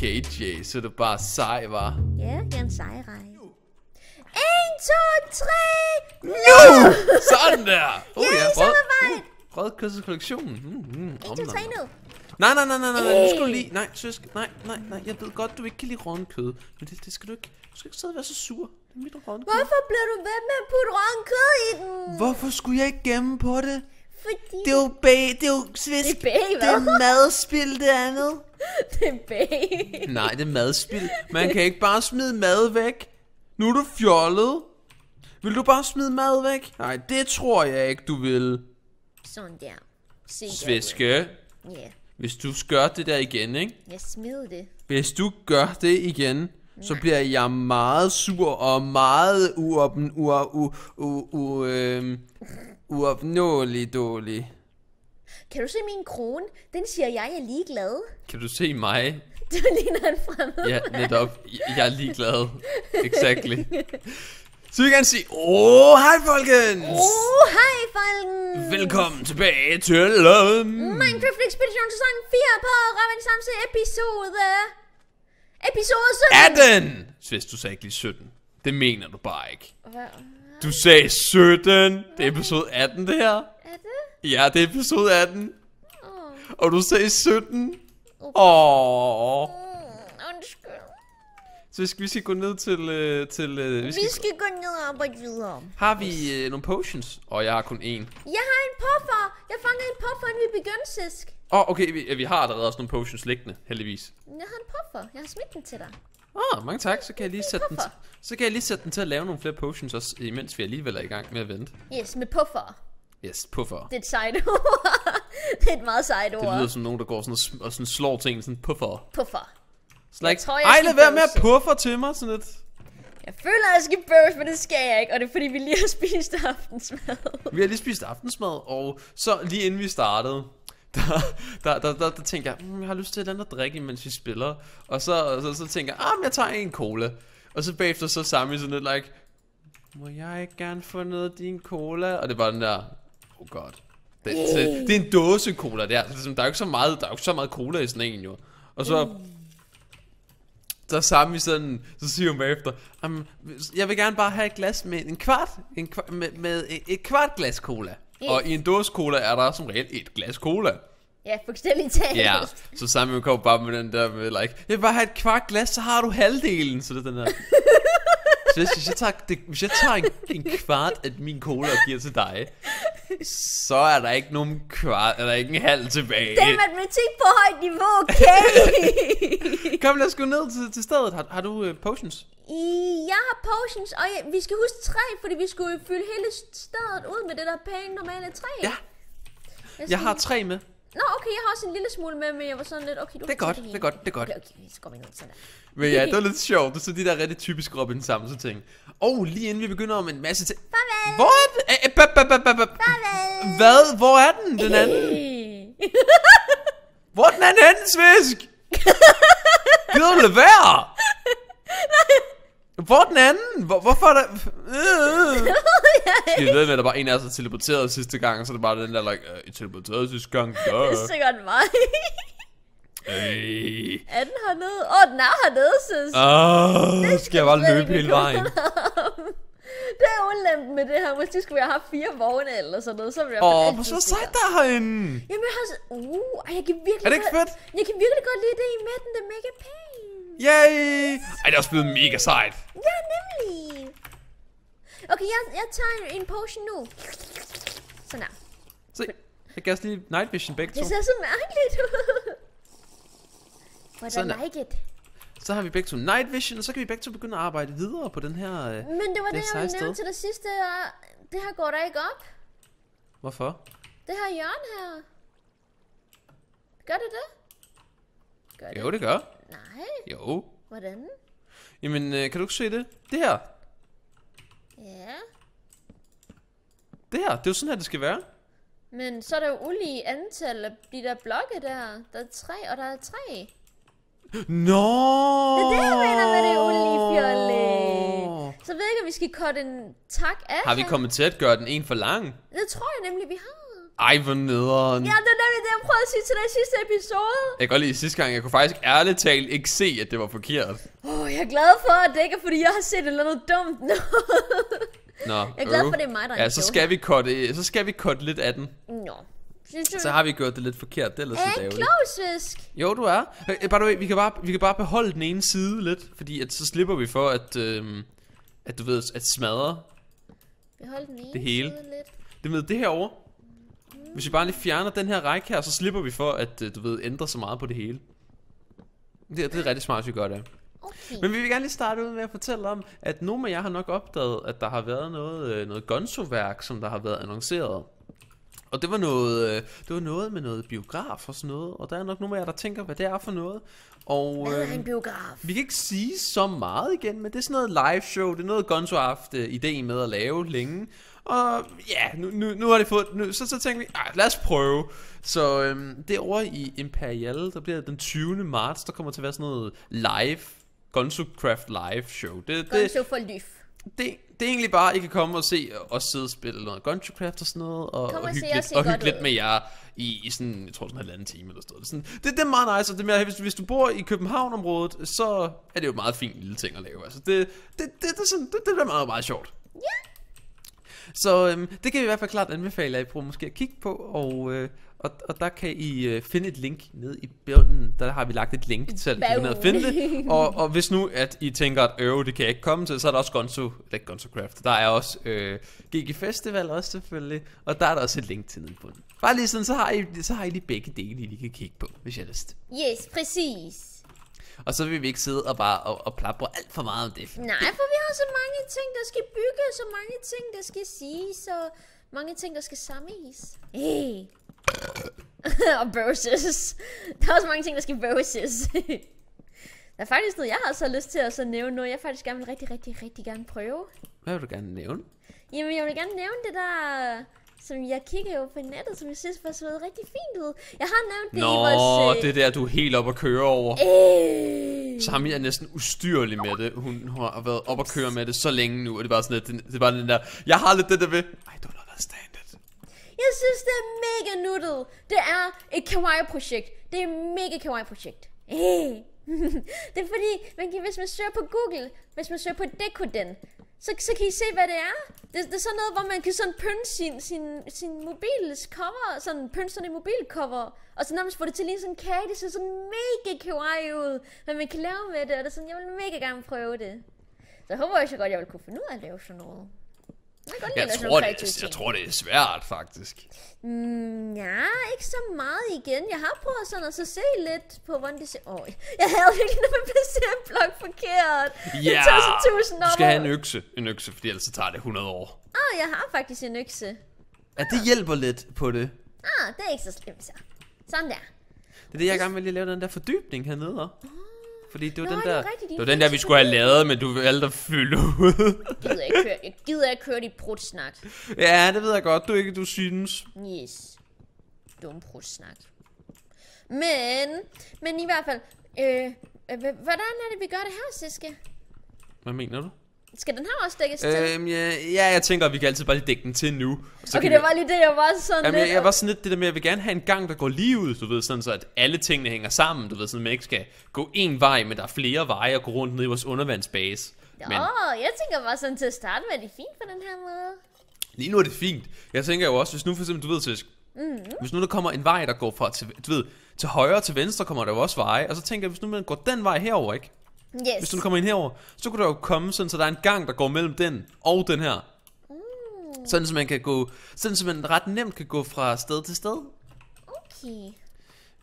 Jay, så er du bare sej, var. Ja, jeg er en sejrej. 1, 2, 3, Nu! Sådan der! Oh, Yay, ja, rød, uh, rød kysselkollektionen. Mm, mm, 1, 2, om, 3 om. nu. Nej, nej, nej, nej, nej, nu skal du lige... Nej, søsk, nej, nej, nej, jeg ved godt, du ikke kan lide rådden kød. Men det, det skal du ikke... Du skal ikke sidde og være så sur. Det er mit rådden kød. Hvorfor bliver du ved med at putte råden kød i den? Hvorfor skulle jeg ikke gemme på det? Fordi Det er jo bag, det er jo svisk. Det er bag, det er hvad? madspil, det andet. det er bag. Nej, det er madspil. Man kan ikke bare smide mad væk. Nu er du fjollet. Vil du bare smide mad væk? Nej, det tror jeg ikke, du vil. Sådan der. Se. Sviske, Ja, hvis du gør det der igen, ikke? jeg smed det. Hvis du gør det igen, så bliver jeg meget sur og meget uoppen, u, u, u, u, øhm, uopnåelig dårlig. Kan du se min krone? Den siger jeg, jeg er ligeglad. Kan du se mig? Du ligner en fremmed. Ja, netop. Jeg- Jeg er ligeglad. Exactly. Så vi kan sige, åh, hej folkens! Oh, hej, Falken! Velkommen tilbage til um... Minecraft Expedition sæson 4 på Raven Samse episode... Episode 17! 18! Hvis du sagde ikke lige 17. Det mener du bare ikke. Hvad Du sagde 17. Det er episode 18, det her. er det? Ja, det er episode 18. Åh, Og du sagde 17. Åh. mm, undskyld. Så skal vi skal gå ned til... Øh, til øh, vi Vi skal, skal gå ned og arbejde videre. har vi øh, nogle potions? Og jeg har kun én. Jeg har en puffer. Jeg fangede en puffer, inden vi begyndte sidst. Åh, oh, okay, vi, vi har allerede også nogle potions liggende, heldigvis. Jeg har en puffer. Jeg har smidt den til dig. Åh, oh, mange tak. Så kan jeg lige sætte den, så kan jeg lige sætte den til at lave nogle flere potions også, imens vi alligevel er i gang med at vente. Yes, med puffer. Yes, puffer. Det er et sejt ord. det er et meget sejt Det ord. lyder som nogen, der går sådan og, og sådan slår ting sådan puffer. Puffer. Så like, tror, jeg ej, lad være med at bøvse." puffer til mig sådan lidt. Jeg føler, at jeg skal bøves, men det skal jeg ikke. Og det er fordi, vi lige har spist aftensmad. Vi har lige spist aftensmad, og så lige inden vi startede, der, der, der, der, der tænker jeg, mm, jeg har lyst til et andet drikke, mens vi spiller. Og så, så, så tænker jeg, ah, men jeg tager en cola. Og så bagefter så sammen sådan lidt like, må jeg ikke gerne få noget af din cola? Og det var den der, oh god. Det, det, det er en dåse cola der. Så der er jo ikke så meget, der er jo ikke så meget cola i sådan en jo. Og så, så sammen i sådan, så siger hun bagefter, jeg vil gerne bare have et glas med en kvart, en kvart med, med et, et kvart glas cola. Og i en dåse cola er der som regel et glas cola. Ja, fuldstændig talt. Ja, så sammen kommer bare med den der med like, jeg vil bare have et kvart glas, så har du halvdelen. Så det er den der. Så hvis, hvis jeg tager, det, hvis jeg tager en, en kvart af min cola og giver til dig, så er der ikke nogen kvart, er der ikke en halv tilbage. Det er matematik på højt niveau, okay? Kom, lad os gå ned til, til stedet. Har, har du uh, potions? I, jeg har potions, og jeg, vi skal huske tre, fordi vi skulle fylde hele stedet ud med det der pæne normale træ. Ja, jeg har tre med. Nå, okay, jeg har også en lille smule med, men jeg var sådan lidt, okay, du Det er godt, det er godt, det er godt. Okay, okay, så går vi ned sådan der. Men ja, det var lidt sjovt. Det så de der rigtig typiske Robin Samse ting. Og lige inden vi begynder om en masse ting. Farvel! Hvor er den? Bap, bap, bap, bap, bap. Farvel! Hvad? Hvor er den, den anden? Hvor er den anden Svisk? Gider du lade være? Hvor er den anden? Hvor, hvorfor er der... Øh. Vi ved at der bare en af os der teleporteret sidste gang, og så er det bare den der, like, øh, I teleporterede sidste gang, Det er sikkert mig. Øh. er den hernede? Åh, oh, den er hernede, sis. Åh, skal jeg bare løbe hele vejen? Det er ulempen med det her. Måske skulle vi have haft fire vogne eller sådan noget. Så ville jeg Åh, hvor så sejt der herinde. Jamen, jeg har så... Uh, jeg kan virkelig Er det ikke godt- fedt? Jeg kan virkelig godt lide det i midten. Det er mega pænt. Yay! Ej, det er også blevet mega sejt. Ja, nemlig. Okay, jeg, jeg tager en, en potion nu. Sådan her. Se, jeg gav os lige night vision begge to. Det ser så mærkeligt ud. But Sådan I der. like it. Så har vi begge to night vision, og så kan vi begge to begynde at arbejde videre på den her... Øh. Men det var Det det, et jeg ville nævne til det sidste. og Det her går der ikke op. Hvorfor? Det her hjørne her. Gør det det? Gør det? Jo, det gør. Nej. Jo. Hvordan? Jamen, øh, kan du ikke se det? Det her. Ja. Det her, det er jo sådan her, det skal være. Men så er der jo ulige antal af de der blokke der. Der er tre, og der er tre. Nå! Det er det, jeg mener med det ulige fjolle. Så ved jeg ikke, om vi skal korte en tak af Har vi kommet til at gøre den en for lang? Det tror jeg nemlig, vi har. Ej, hvor nederen. Ja, det er nemlig det, jeg prøvede at sige til dig i sidste episode. Jeg kan godt lide sidste gang, jeg kunne faktisk ærligt talt ikke se, at det var forkert. Åh, oh, jeg er glad for, at det ikke er, fordi jeg har set et eller andet dumt. Nå, Jeg er glad for, det er mig, der er Ja, så skal vi cutte, så skal vi cutte lidt af den. Nå. Du, Så har vi gjort det lidt forkert, det er ellers er lidt ærgerligt. klovsfisk? Jo, du er. Øh, By the way, vi kan, bare, vi kan bare beholde den ene side lidt, fordi at så slipper vi for, at, øhm, at du ved, at smadre Vi holder den ene Det hele. side lidt. det med det herovre. Hvis vi bare lige fjerner den her række her, så slipper vi for, at øh, du ved, ændre så meget på det hele. Det, det er rigtig smart, hvis vi gør det. Okay. Men vi vil gerne lige starte ud med at fortælle om, at nogle af jer har nok opdaget, at der har været noget, øh, noget Gonzo-værk, som der har været annonceret. Og det var noget, øh, det var noget med noget biograf og sådan noget, og der er nok nogle af jer, der tænker, hvad det er for noget. Og Hvad er øh, en biograf? vi kan ikke sige så meget igen, men det er sådan noget live show, det er noget Gonzo har haft øh, ideen med at lave længe. Og ja, nu, nu, nu har det fået, nu, så, så tænker vi, ah, lad os prøve. Så øhm, derovre i Imperial, der bliver det den 20. marts, der kommer til at være sådan noget live, Gonzo Craft live show. Det, det, Gonzo for lyf. det, det er egentlig bare, I kan komme og se os sidde og spille noget Gungeon Craft og sådan noget, og, Kom og og hygge, lidt, og hygge lidt ud. med jer i, i sådan, jeg tror sådan en halvanden time eller sådan noget. Sådan, det, det er meget nice, og det med, hvis, hvis du bor i København-området, så er det jo et meget fin lille ting at lave. Altså, det, det, det, det, er sådan, det, det er meget, meget sjovt. Ja. Så øhm, det kan vi i hvert fald klart anbefale, at I prøver måske at kigge på, og, øh, og, og der kan I øh, finde et link ned i bunden. Der har vi lagt et link til, at I kan ned og finde det. Og, og hvis nu, at I tænker, at øve, det kan jeg ikke komme til, så er der også Gonzo, eller ikke Gonzo Craft, der er også øh, GG Festival også selvfølgelig, og der er der også et link til nede i bunden. Bare lige sådan, så har I, så har I lige begge dele, I lige kan kigge på, hvis jeg har lyst. Yes, præcis. Og så vil vi ikke sidde og bare og, og plapre alt for meget om det. Nej, for vi har så mange ting, der skal bygges, så mange ting, der skal siges, og mange ting, der skal samles. Hey. og bøses. Der er også mange ting, der skal bøses. der er faktisk noget, jeg har så lyst til at så nævne noget, jeg faktisk gerne vil rigtig, rigtig, rigtig gerne prøve. Hvad vil du gerne nævne? Jamen, jeg vil gerne nævne det der, som jeg kigger jo på nettet, som jeg synes var så rigtig fint ud. Jeg har nævnt det Nå, i vores... øh, det der, du er helt op at køre over. Øh, Sami er næsten ustyrlig med det. Hun har været op at køre med det så længe nu, og det bare sådan, at det, det bare den der, jeg har lidt det der ved, I don't understand it. Jeg synes, det er mega nuttet. Det er et kawaii-projekt. Det er et mega kawaii-projekt. Hey. det er fordi, man kan, hvis man søger på Google, hvis man søger på Dekoden, så, så kan I se, hvad det er. Det, det er sådan noget, hvor man kan sådan pynte sin, sin, sin mobils cover, sådan pynte sådan en mobilcover, og så nærmest få det til lige sådan en kage. Det ser sådan mega kawaii ud, hvad man kan lave med det, og det er sådan, jeg vil mega gerne prøve det. Så jeg håber også godt, jeg vil kunne finde ud af at lave sådan noget. Jeg, tror, det, jeg tror, det er svært, faktisk. Mm, ja, ikke så meget igen. Jeg har prøvet sådan at så se lidt på, hvordan det ser... Åh, oh, jeg havde virkelig noget med placere en blok forkert. Ja, det tager år. du skal have en økse, en økse, fordi ellers så tager det 100 år. Ah, jeg har faktisk en økse. Ja, det hjælper lidt på det. Ah, det er ikke så slemt så. Sådan der. Det er det, jeg gerne vil lige lave den der fordybning hernede. Fordi det var Nå, den det er der, rigtigt, det var den der, vi skulle have lavet, men du valgte at fylde ud. Jeg gider ikke køre, jeg gider ikke køre dit prutsnak. ja, det ved jeg godt, du ikke, du synes. Yes. Dum prutsnak. Men, men i hvert fald, øh, øh, hvordan er det, vi gør det her, Siske? Hvad mener du? Skal den her også dækkes til? Øhm, ja, ja, jeg tænker, at vi kan altid bare lige dække den til nu. Så Okay, det vi... var lige det, jeg var sådan Jamen, lidt... jeg, jeg var sådan lidt det der med, at jeg vil gerne have en gang, der går lige ud, du ved, sådan så at alle tingene hænger sammen, du ved, sådan at man ikke skal gå en vej, men der er flere veje at gå rundt ned i vores undervandsbase. Åh, Men jeg tænker bare sådan til at starte med, at det er fint på den her måde. lige nu er det fint. Jeg tænker jo også, hvis nu for eksempel, du ved, Tisk, Mm. hvis nu der kommer en vej, der går fra til, du ved, til højre og til venstre, kommer der jo også veje, og så tænker jeg, hvis nu man går den vej herover, ikke? Yes. Hvis du kommer ind herover, så kunne der jo komme sådan, så der er en gang, der går mellem den og den her. Mm. Sådan, så man kan gå, sådan, så man ret nemt kan gå fra sted til sted. Okay.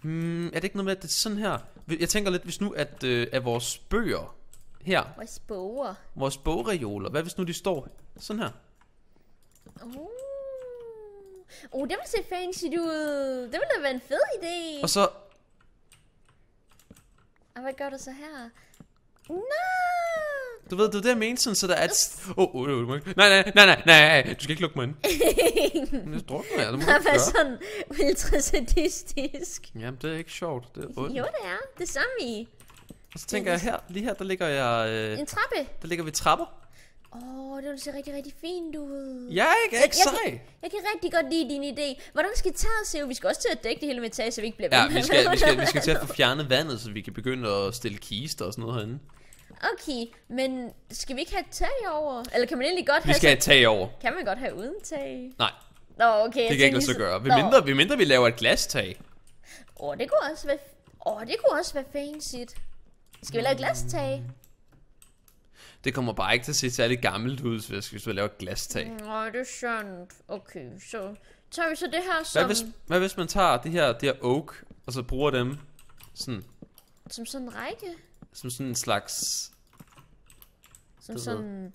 Hmm, er det ikke noget med, at det er sådan her? Jeg tænker lidt, hvis nu at, øh, at vores bøger her, Vores boger. vores bogreoler, hvad hvis nu de står sådan her? Oh. Oh, det vil se fancy ud. Det ville da være en fed idé. Og så, Og hvad gør du så her? Nå! du ved, det er det, jeg mente, sådan, så der er et... Åh, oh, oh, du må ikke... Nej, nej, nej, nej, nej, du skal ikke lukke mig ind. Men det drukner jeg, det må du ikke gøre. sådan ultra sadistisk. Jamen, det er ikke sjovt, det er ondt. Jo, det er. Det er samme i. Og så tænker jeg her, lige her, der ligger jeg... Øh, En trappe. der ligger vi trapper. Åh, oh, det ser rigtig, rigtig fint ud. Jeg er ikke, jeg ikke jeg, sej. kan, jeg kan rigtig godt lide din idé. Hvordan skal taget se ud? Vi skal også til at dække det hele med tag, så vi ikke bliver Ja, ved med vi skal, vi, skal, vi skal til at få fjernet vandet, så vi kan begynde at stille kister og sådan noget herinde. Okay, men skal vi ikke have tag over? Eller kan man egentlig godt Vi have... skal have tag over. Kan man godt have uden tag? Nej, Nå, okay. det kan ikke lade sig gøre. Vi Nå. mindre, vi mindre vi laver et glastag. Åh, det kunne også være... Åh, det kunne også være fancy. Skal vi lave et glastag? Det kommer bare ikke til at se særlig gammelt ud, hvis vi laver et glastag. Nej, det er sandt. Okay, så tager vi så det her Hvad som, hvis, hvad hvis man tager det her, det her oak, og så bruger dem sådan, som sådan en række? Som sådan en slags... Som Det sådan...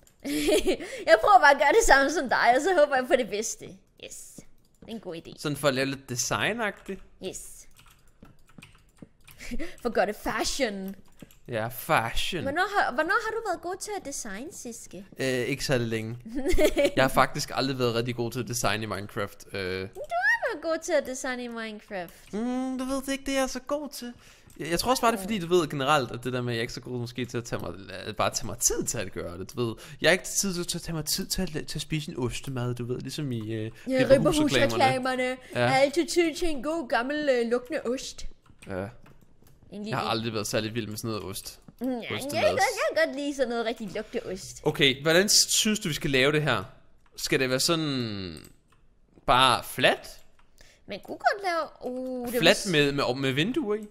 jeg prøver bare at gøre det samme som dig, og så håber jeg på det bedste. Yes. Det er en god idé. Sådan for at lave lidt designagtigt. Yes. For at gøre det fashion. Ja, fashion. Hvornår har, hvornår har du været god til at designe, Siske? Øh, ikke særlig længe. Jeg har faktisk aldrig været rigtig god til at designe i Minecraft. Øh, Du har været god til at designe i Minecraft. mm, du ved det ikke, det er jeg så god til. Jeg, jeg tror også bare, det er fordi, du ved generelt, at det der med, at jeg er ikke så god måske til at tage mig, at bare tage mig tid til at gøre det, du ved. Jeg er ikke tid til at tage mig tid til at, til at spise en ostemad, du ved, ligesom i øh, Ja, Ribberhus-reklamerne. Ja. Ja. Er altid tid til en god gammel øh, lugtende ost. Ja, jeg har aldrig været særlig vild med sådan noget ost. Mm, ja, jeg, kan godt, jeg kan godt lide sådan noget rigtig lugte ost. Okay, hvordan synes du, vi skal lave det her? Skal det være sådan bare flat? Man kunne godt lave... Uh, det Flat var- med, med, med vinduer i?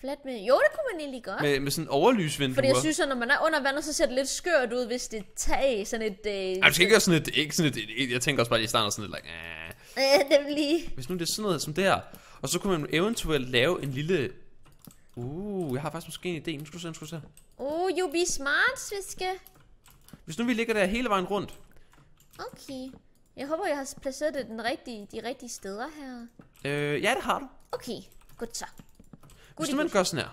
Flat med... Jo, det kunne man egentlig godt. Med, med sådan overlysvinduer? Fordi jeg synes, at når man er under vandet, så ser det lidt skørt ud, hvis det er tag, sådan et... Øh, Ej, det skal ikke være sådan et, ikke sådan et, jeg tænker også bare lige i starten sådan lidt, like, øh, det lige... Hvis nu det er sådan noget som det her, og så kunne man eventuelt lave en lille, uh, jeg har faktisk måske en idé, nu skal du se, nu skal du se. Oh, you be smart, Sviske. Hvis nu vi ligger der hele vejen rundt, Okay. Jeg håber, jeg har placeret det den rigtige, de rigtige steder her. øh, ja det har du. Okay, godt så. Hvis nu man gør sådan her,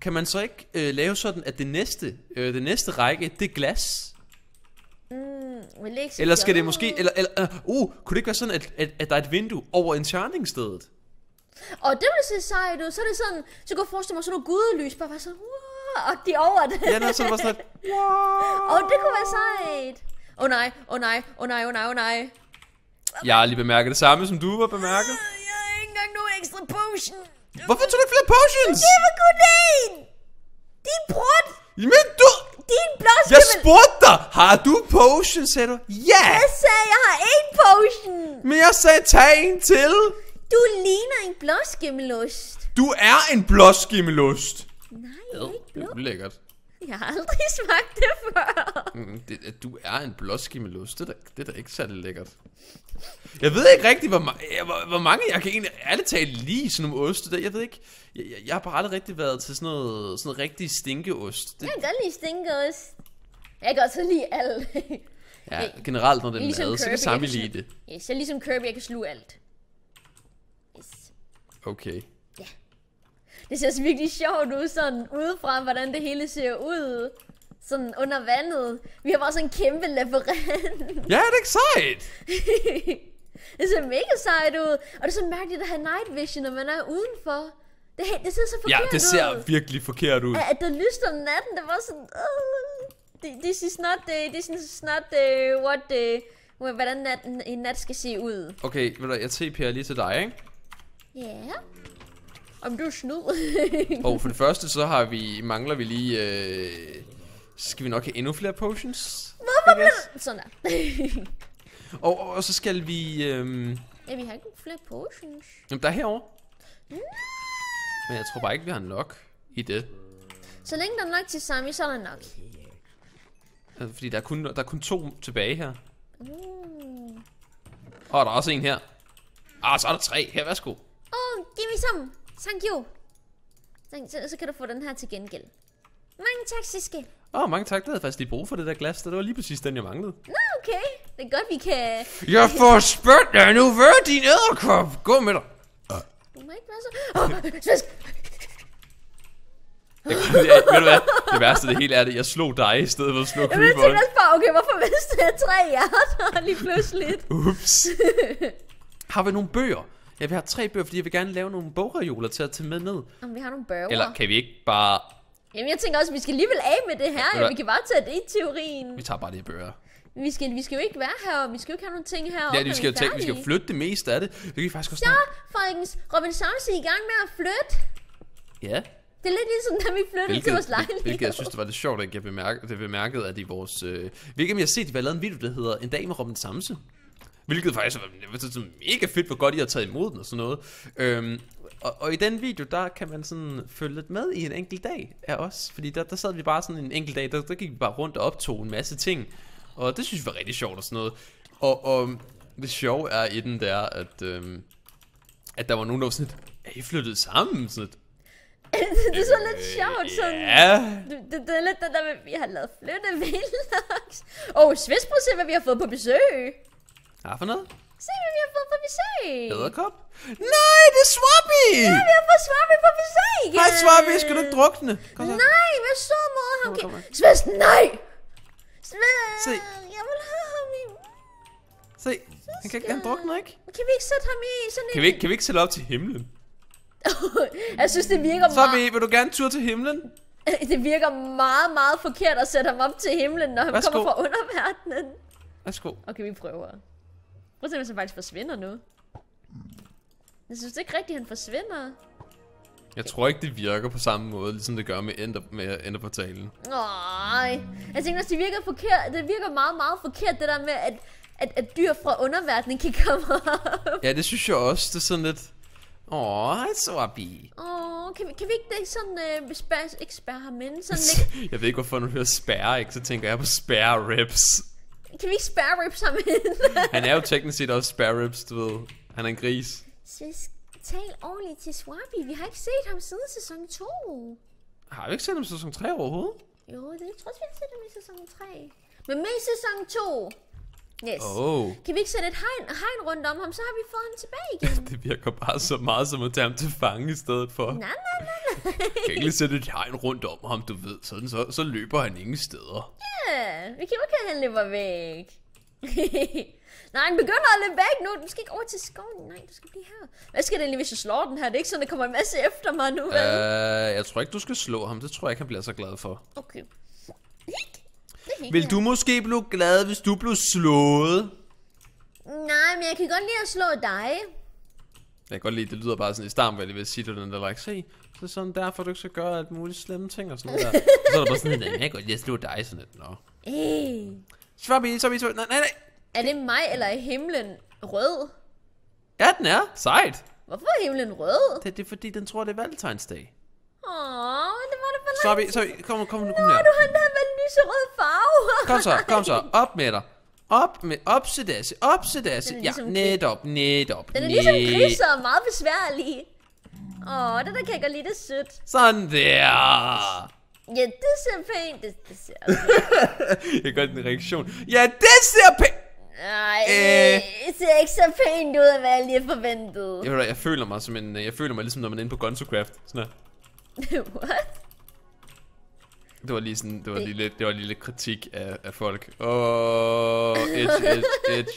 kan man så ikke øh, lave sådan, at det næste, øh, det næste række, det er glas? Mm, vil ikke Eller skal det måske, eller, eller uh, uh, kunne det ikke være sådan, at, at, at der er et vindue over enchanting-stedet? Og det vil se sejt ud. Så er det sådan, så kan jeg forestille mig sådan nogle gudelys, bare være sådan, wow, og de over det. Ja, når sådan var sådan lidt, Og det kunne være sejt. Åh oh, nej, åh oh, nej, åh oh, nej, åh oh, nej, åh oh, nej. jeg har lige bemærket det samme, som du har bemærket. Jeg har ikke engang nogen ekstra potion. Hvorfor tog du ikke flere potions? Det var kun én. Din brud. Men du... Din blåskimmel. Jeg spurgte dig, har du potion, sagde du? Ja! Jeg sagde, jeg har én potion. Men jeg sagde, tag en til. Du ligner en blåskimmelost. Du er en blåskimmelost. Nej, jeg er ikke Det er blå. ulækkert. Jeg har aldrig smagt det før. Mm, det, at du er en blåskimmelost, det er, da, det er da ikke særlig lækkert. Jeg ved ikke rigtigt, hvor, ma- hvor, hvor mange jeg kan egentlig ærligt talt lide sådan nogle oste. Der. Jeg ved ikke, jeg, jeg, har bare aldrig rigtig været til sådan noget, sådan noget rigtig stinkeost. Det, Jeg kan godt lide stinkeost. Jeg kan også lide alt. ja, generelt når det er Ligesom mad, så kan kan lide det. Yes, jeg er ligesom Kirby, jeg kan sluge alt. Yes. Okay. Det ser også virkelig sjovt ud sådan udefra, hvordan det hele ser ud. Sådan under vandet. Vi har bare sådan en kæmpe labyrint. Ja, det er ikke sejt. det ser mega sejt ud. Og det er så mærkeligt at have night vision, når man er udenfor. Det, det ser så Ja, forkert det ser ud. virkelig forkert ud. At, at der lyste om natten, det var sådan... Uh, this is not, uh, this is not uh, what, uh, hvordan natten, en nat skal se ud. Okay, ved du, jeg TP'er lige til dig, ikke? Ja. Yeah. Om du er snyd. Og for det første, så har vi, mangler vi lige, øh, skal vi nok have endnu flere potions? Hvorfor bliver. Sådan der. Og, og, og så skal vi, øhm, ja, vi har ikke flere potions. jamen der er herovre. Men jeg tror bare ikke, vi har nok i det. Så længe der er nok til Sami, så er der nok. Altså, Fordi der er, kun, der er kun to tilbage her. Mm. Og der er også en her. Ah, så er der tre. Her, værsgo. Oh, give me some. Thank you. Så, så, så kan du få den her til gengæld. Mange tak, Siske. Åh, oh, mange tak. Det havde jeg faktisk lige brug for det der glas. Det var lige præcis den, jeg manglede. Nå, okay. Det er godt, vi kan... Jeg får spurgt dig nu. Hvor er din æderkop? Gå med dig. Du må ikke være så... Åh. Det, det, ved du hvad? Det værste af det hele er, at jeg slog dig i stedet for at slå jeg creeperen. tænker også bare, okay, hvorfor mistede jeg tre hjerter lige pludselig? Ups. har vi nogle bøger? Ja, vi har tre bøger, fordi jeg vil gerne lave nogle bogreoler til at tage med ned. Om vi har nogle bøger. Eller kan vi ikke bare... Jamen, jeg tænker også, vi skal alligevel af med det her. Ja, vi kan bare tage det i teorien. Vi tager bare det i bøger. Vi skal, vi skal jo ikke være her, og vi skal jo ikke have nogle ting her. Ja, vi skal jo tænke, vi skal flytte det meste af det. Det kan vi faktisk også Ja, snakke. folkens. Robin Samse er i gang med at flytte. Ja. Det er lidt ligesom, da vi flyttede til vores Hvilket, lejlighed. hvilket jeg synes, det var lidt sjovt, at jeg bemærkede, det bemærkede, at i vores... Øh, hvilket jeg har set, at vi har lavet en video, der hedder En dag med Robin Samse. Hvilket faktisk var det var sådan mega fedt, hvor godt I har taget imod den og sådan noget. Øhm, og, og, i den video, der kan man sådan følge lidt med i en enkelt dag af os. Fordi der, der sad vi bare sådan en enkelt dag, der, der gik vi bare rundt og optog en masse ting. Og det synes vi var rigtig sjovt og sådan noget. Og, og det sjove er i den der, at, øhm, at der var nogen, der var sådan lidt, er I flyttet sammen? Sådan lidt, det er så lidt sjovt, sådan... ja, Det, det, det, er lidt det der med, vi har lavet flytte vlogs. Åh, oh, at se, hvad vi har fået på besøg. hvad for noget? Se, hvad vi har fået på besøg. Æderkop? Nej, det er Swappy! Vi har fået Swappy på besøg igen. Hej Swappy, skal du ikke drukne? Kom så. Nej, hvad så mod ham? Kom, kom, nej! Svends, Se. jeg vil have ham i... Se, han, kan, han drukner ikke. Kan vi ikke sætte ham i sådan Kan vi ikke, kan vi ikke sætte op til himlen? jeg synes, det virker, Swappy, meget, vil du gerne tur til himlen? det virker meget, meget forkert at sætte ham op til himlen, når han Værsgo. kommer fra underverdenen. Værsgo. Okay, vi prøver. Prøv at se, hvis han faktisk forsvinder nu. Jeg synes ikke rigtigt, han forsvinder. Jeg tror ikke, det virker på samme måde, ligesom det gør med, ender, med enderportalen. Nej. Jeg tænker også, det virker forkert. Det virker meget, meget forkert, det der med, at, at, at dyr fra underverdenen kan komme op. Ja, det synes jeg også. Det er sådan lidt... Åh, hej Swappy. Åh, kan vi, kan vi ikke det sådan, øh, spær, ikke spærre ham ind, sådan ikke, Jeg ved ikke, hvorfor når du hører spærre, ikke? Så tænker jeg på spærre ribs. Kan vi ikke spærre rips ham? Han er jo teknisk set også spærre ribs, du ved. Han er en gris. Sis, tal ordentligt til Swappy. Vi har ikke set ham siden sæson 2. Har vi ikke set ham i sæson 3 overhovedet? Jo, det tror jeg, vi har set ham i sæson 3. Men med i sæson 2. Yes. Oh. Kan vi ikke sætte et hegn, hegn rundt om ham, så har vi fået ham tilbage igen. Det virker bare så meget som at tage ham til fange i stedet for. nej, nej, nej, nej. kan ikke lige sætte et hegn rundt om ham, du ved. Sådan, så, så løber han ingen steder. Ja, vi kan jo ikke at han løber væk. Nej, han begynder at løbe væk nu. Du skal ikke over til skoven. Nej, du skal blive her. Hvad skal det egentlig, hvis jeg slår den her? Det er ikke sådan, der kommer en masse efter mig nu, vel? Uh, jeg tror ikke, du skal slå ham. Det tror jeg ikke, han bliver så glad for. Okay. Vil du måske blive glad, hvis du blev slået? Nej, men jeg kan godt lide at slå dig. Jeg kan godt lide, det lyder bare sådan i starten, hvor jeg vil sige til den der, like, se, så er sådan derfor, du ikke skal gøre alt muligt slemme ting og sådan noget der. så er der bare sådan, jeg kan godt lide at slå dig sådan lidt, nå. Øh. Swabi, swabi, swabi, nej, nej, nej. Er det mig, eller er himlen rød? Ja, den er. Sejt. Hvorfor er himlen rød? Det, det er fordi, den tror, det er valentinsdag. Åh, det var det for Swabi, langt. swabi, kom, kom nu, kom Nå, her. du har den her med lyserød farve. Kom så, kom så, op med dig. Op med, op sedasse, op sedasse. Den er Ja, ligesom- netop, netop. Den er ligesom Chris og meget besværlig. Åh, det der kan jeg godt lide, det er sødt. Sådan der. Ja, det ser pænt. Det, det ser Jeg kan godt den reaktion. Ja, det ser pænt. Nej, Øh. det ser ikke så pænt ud, af hvad jeg lige forventede. Jeg, ved du hvad, jeg føler mig som en, jeg føler mig ligesom når man er inde på Gunzocraft. Sådan her. What? Det var lige sådan, det var lige lidt, det var lige lidt kritik af, af folk. Åh, oh, edge, edge, edge.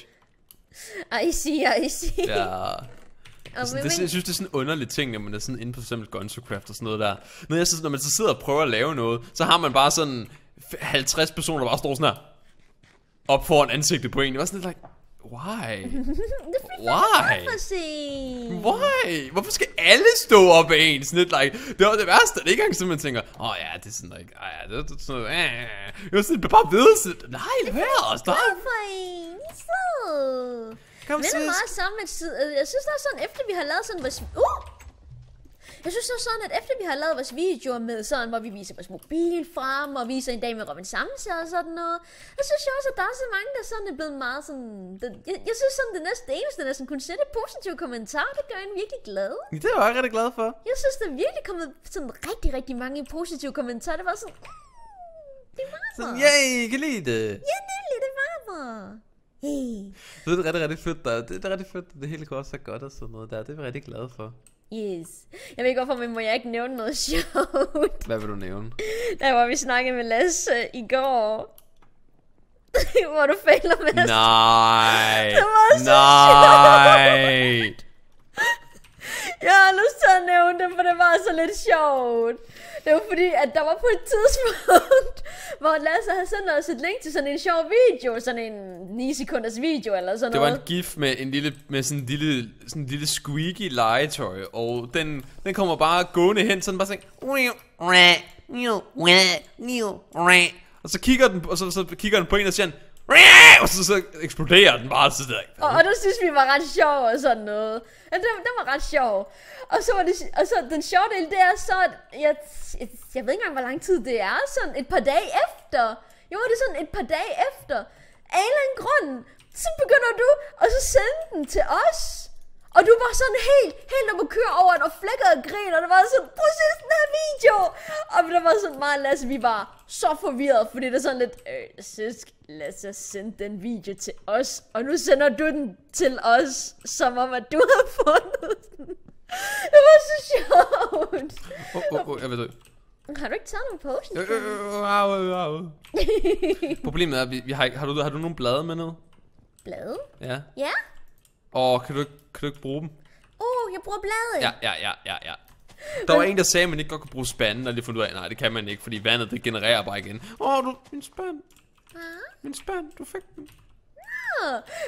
I see, I see. Ja. Og men, det, jeg synes, det er sådan en underlig ting, når man er sådan inde på for eksempel Gunzocraft og sådan noget der. Når, jeg så, når man så sidder og prøver at lave noget, så har man bare sådan 50 personer, der bare står sådan her. Op foran ansigtet på en. Jeg var sådan lidt like, why? Why? for se. Why? Hvorfor skal alle stå op af en? Sådan lidt like, det var det værste. Det er ikke engang sådan, man tænker, åh oh, ja, det er sådan like, ah, ja, det er sådan øh. Jeg var sådan, bare ved, sådan, nej, hør, en. Så. Kom, Minder sis. meget tid. Jeg synes også sådan, efter vi har lavet sådan. Uh! Jeg synes også sådan, at efter vi har lavet vores videoer med sådan, hvor vi viser vores mobil frem, og viser en dag med Robin Samse og sådan noget, så synes jeg også, at der er så mange, der sådan er blevet meget sådan... Jeg, jeg, synes sådan, det næste eneste, der sådan kunne sætte positive kommentarer, det gør en virkelig glad. Det er jeg rigtig glad for. Jeg synes, der er virkelig kommet sådan rigtig, rigtig mange positive kommentarer. Det var sådan... Mm, det var Sådan, mig. yay, kan lide det. Ja, det var mig. Hey. Det er rigtig, rigtig fedt. Der. Det, det er rigtig fedt, det hele går så godt og sådan noget der. Det er vi rigtig glade for. Yes. Jeg ved ikke hvorfor, men må jeg ikke nævne noget sjovt? Hvad vil du nævne? Der hvor vi snakkede med Lasse i går. hvor du fejler os. Nej. Det var så Nej. Jeg har lyst til at nævne det, for det var så lidt sjovt. Det var fordi, at der var på et tidspunkt, hvor Lasse havde sendt os et link til sådan en sjov video, sådan en 9 sekunders video eller sådan Det var noget. en gif med en lille med sådan en lille sådan en lille squeaky legetøj og den den kommer bare gående hen sådan bare sådan og så kigger den og så, så kigger den på en og siger og så, så eksploderer den bare så der. Og, og der synes vi var ret sjov og sådan noget. Ja, den, den var ret sjov. Og så var det, og så den sjove del, det er så, at jeg, jeg, jeg ved ikke engang, hvor lang tid det er, sådan et par dage efter. Jo, det er sådan et par dage efter. Af en eller anden grund, så begynder du at så sende den til os. Og du var sådan helt, helt op at køre over den og flækkede og grin, og det var sådan, prøv at den her video. Og der var sådan meget, Lasse, vi var så forvirret, fordi det er sådan lidt, øh, søsk, Lasse sendte den video til os, og nu sender du den til os, som om at du har fundet den. Det var så sjovt. Åh, åh, åh, jeg ved det. Har du ikke taget nogen post? Øh, øh, øh. Problemet er, at vi, vi har, ikke, har, du, har du nogle blade med noget? Blade? Ja. Ja? Og kan du, kan du ikke bruge dem? Åh, oh, jeg bruger blade. Ja, ja, ja, ja, ja. Der var en, der sagde, at man ikke godt kunne bruge spanden, og det fundet ud af, nej, det kan man ikke, fordi vandet, det genererer bare igen. Åh, oh, du, min spand, Min spand, du fik den.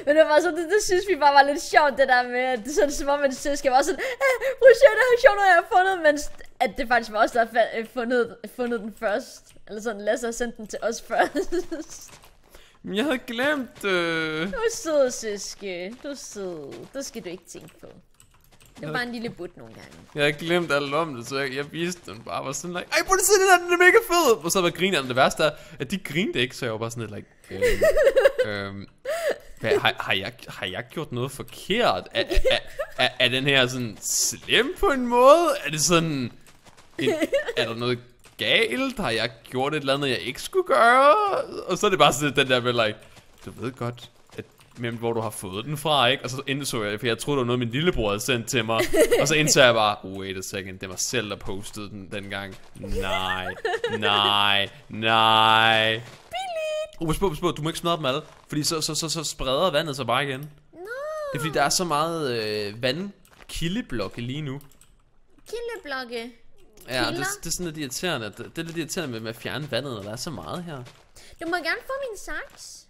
Men det var så, det, det synes vi bare var lidt sjovt, det der med, at det sådan, som om, at det søskende var sådan, "Ah, prøv at det her sjovt, noget, jeg har fundet, men at det faktisk var os, der har øh, fundet, fundet den først. Eller sådan, Lasse har sendt den til os først. Men jeg havde glemt, øh... Du er sød, søske. Du er sød. Det skal du ikke tænke på. Det er bare en lille but nogle gange. Jeg havde glemt alt om det, så jeg, jeg viste den bare var sådan, like, ej, prøv at se det der, den er mega fed. Og så var grineren det værste er, at de grinede ikke, så jeg var bare sådan lidt, like, øhm, øhm, hvad, har, har, jeg, har jeg gjort noget forkert? Er, er, er, er den her sådan slem på en måde? Er det sådan, en, er der noget galt? Har jeg gjort et eller andet, jeg ikke skulle gøre? Og så er det bare sådan den der med, like, du ved godt, men hvor du har fået den fra, ikke? Og så indså jeg, for jeg troede, det var noget, min lillebror havde sendt til mig. og så indså jeg bare, wait a second, det var selv, der postede den dengang. Nej, nej, nej. Billigt! Oh, pas på, pas på, du må ikke smadre dem alle, fordi så, så, så, så spreder vandet sig bare igen. Nå! Det er fordi, der er så meget øh, vandkildeblokke lige nu. Kildeblokke. Ja, det, det er sådan lidt irriterende. Det, det er lidt irriterende med, med at fjerne vandet, når der er så meget her. Du må gerne få min saks.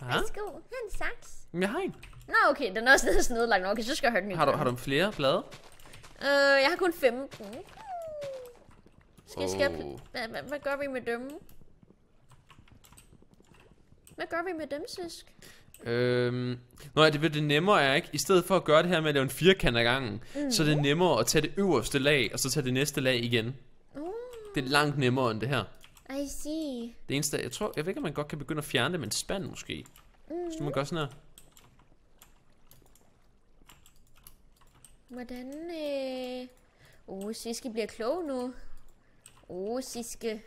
Ja? Værsgo, her er en saks. Men jeg har en. Nå, okay, den er også næsten ødelagt. Okay, så skal jeg høre den Har du, har du flere blade? Øh, jeg har kun 15. Skal, skal jeg... Åh. Hvad, hvad, hvad gør vi med dem? Hvad gør vi med dem, søsk? Øhm, nå ja, det, det nemmere er ikke, i stedet for at gøre det her med at lave en firkant ad gangen, mm. så er det nemmere at tage det øverste lag, og så tage det næste lag igen. Oh, Det er langt nemmere end det her. I see. Det eneste, jeg tror, jeg ved ikke, om man godt kan begynde at fjerne det med en spand måske. Mm. Så man gør sådan her. Hvordan, øh... Oh, Siske bliver klog nu. Oh, Siske.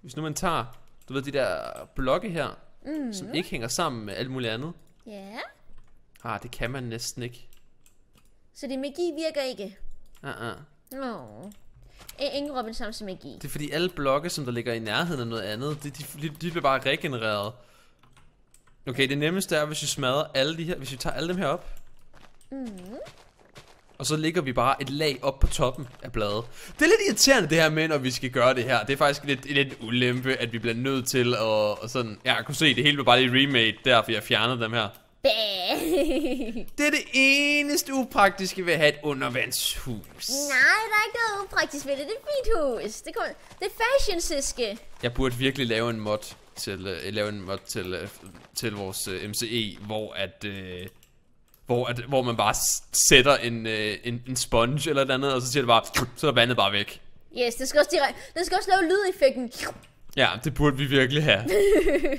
Hvis nu man tager, du ved, de der blokke her, mm. som ikke hænger sammen med alt muligt andet. Ja. Ah, det kan man næsten ikke. Så det magi virker ikke. Ah, ah. Nå. Oh. Ingen Robin som magi. Det er fordi alle blokke, som der ligger i nærheden af noget andet, de, de, de, bliver bare regenereret. Okay, det nemmeste er, hvis vi smadrer alle de her, hvis vi tager alle dem her op. Mm. Og så lægger vi bare et lag op på toppen af bladet. Det er lidt irriterende det her med, når vi skal gøre det her. Det er faktisk lidt, lidt ulempe, at vi bliver nødt til at og sådan... Ja, jeg kunne se, det hele var bare lige remade, derfor jeg fjernede dem her. Bæh. Det er det eneste upraktiske ved at have et undervandshus. Nej, der er ikke noget upraktisk ved det. Det er et fint hus. Det, kommer... det er fashion, Siske. Jeg burde virkelig lave en mod til, uh, lave en mod til, uh, til vores uh, MCE, hvor at... Uh, hvor, at, hvor man bare sætter en, uh, en, en sponge eller et andet, og så siger det bare, så er vandet bare væk. Yes, det skal også, direkte... det skal også lave lydeffekten. Ja, det burde vi virkelig have.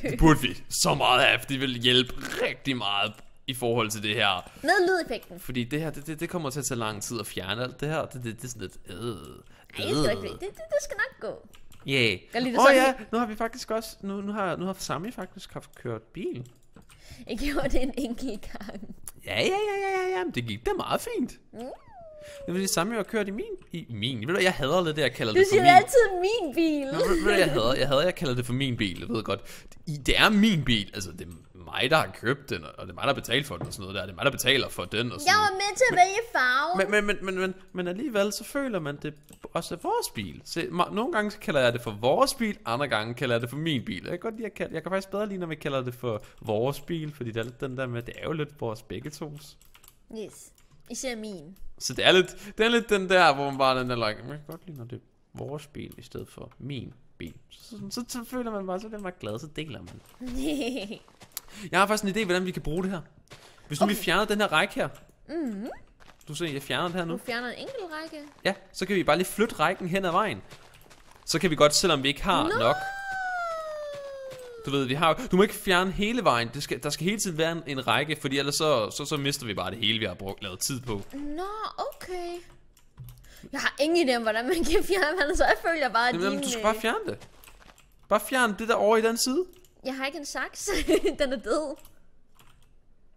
det burde vi så meget have, for det vil hjælpe rigtig meget i forhold til det her. Med lydeffekten. Fordi det her, det, det, det kommer til at tage lang tid at fjerne alt det her. Det, det, det er sådan lidt... Øh, Ej, det, skal ikke, det, det, det skal nok gå. Yeah. Gør lige det Åh oh, ja, nu har vi faktisk også... Nu, nu har, nu har Sami faktisk haft kørt bil. Jeg gjorde det en enkelt gang. Ja, ja, ja, ja, ja, ja. Det gik da meget fint. Mm. Det er det samme, jeg har kørt i min, i min. Ved du, jeg hader lidt det, jeg kalder Du det for siger min. altid min bil. Ved, ved du, jeg hader, jeg hader, jeg kalder det for min bil, jeg ved godt. Det er min bil, altså det er mig, der har købt den, og det er mig, der betaler for den og sådan noget der. Det er mig, der betaler for den og sådan Jeg var med til at vælge farve. men, men, men, men, men, men alligevel så føler man det også er vores bil. Ma- nogle gange så kalder jeg det for vores bil, andre gange kalder jeg det for min bil. Jeg kan godt lide at kalde, jeg kan faktisk bedre lide, når vi kalder det for vores bil, fordi det er lidt den der med, det er jo lidt vores begge tos. Yes. Især min. Så det er lidt, det er lidt den der, hvor man bare den der, like, jeg kan godt lide, når det er vores bil, i stedet for min bil. Så, så, så, så føler man bare, så bliver man glad, så deler man. Jeg har faktisk en idé, hvordan vi kan bruge det her. Hvis nu okay. vi fjerner den her række her. Mm-hmm. Du ser, jeg fjerner det her nu. du fjerner en enkelt række. Ja, så kan vi bare lige flytte rækken hen ad vejen. Så kan vi godt, selvom vi ikke har Nå. nok. Du ved, vi har Du må ikke fjerne hele vejen. Det skal, der skal hele tiden være en, en række, fordi ellers så, så, så mister vi bare det hele, vi har brugt, lavet tid på. Nå, okay. Jeg har ingen idé om, hvordan man kan fjerne den, så jeg føler bare, at Jamen, din... du skal øh, bare fjerne det. Bare fjerne det der over i den side. Jeg har ikke en saks. den er død.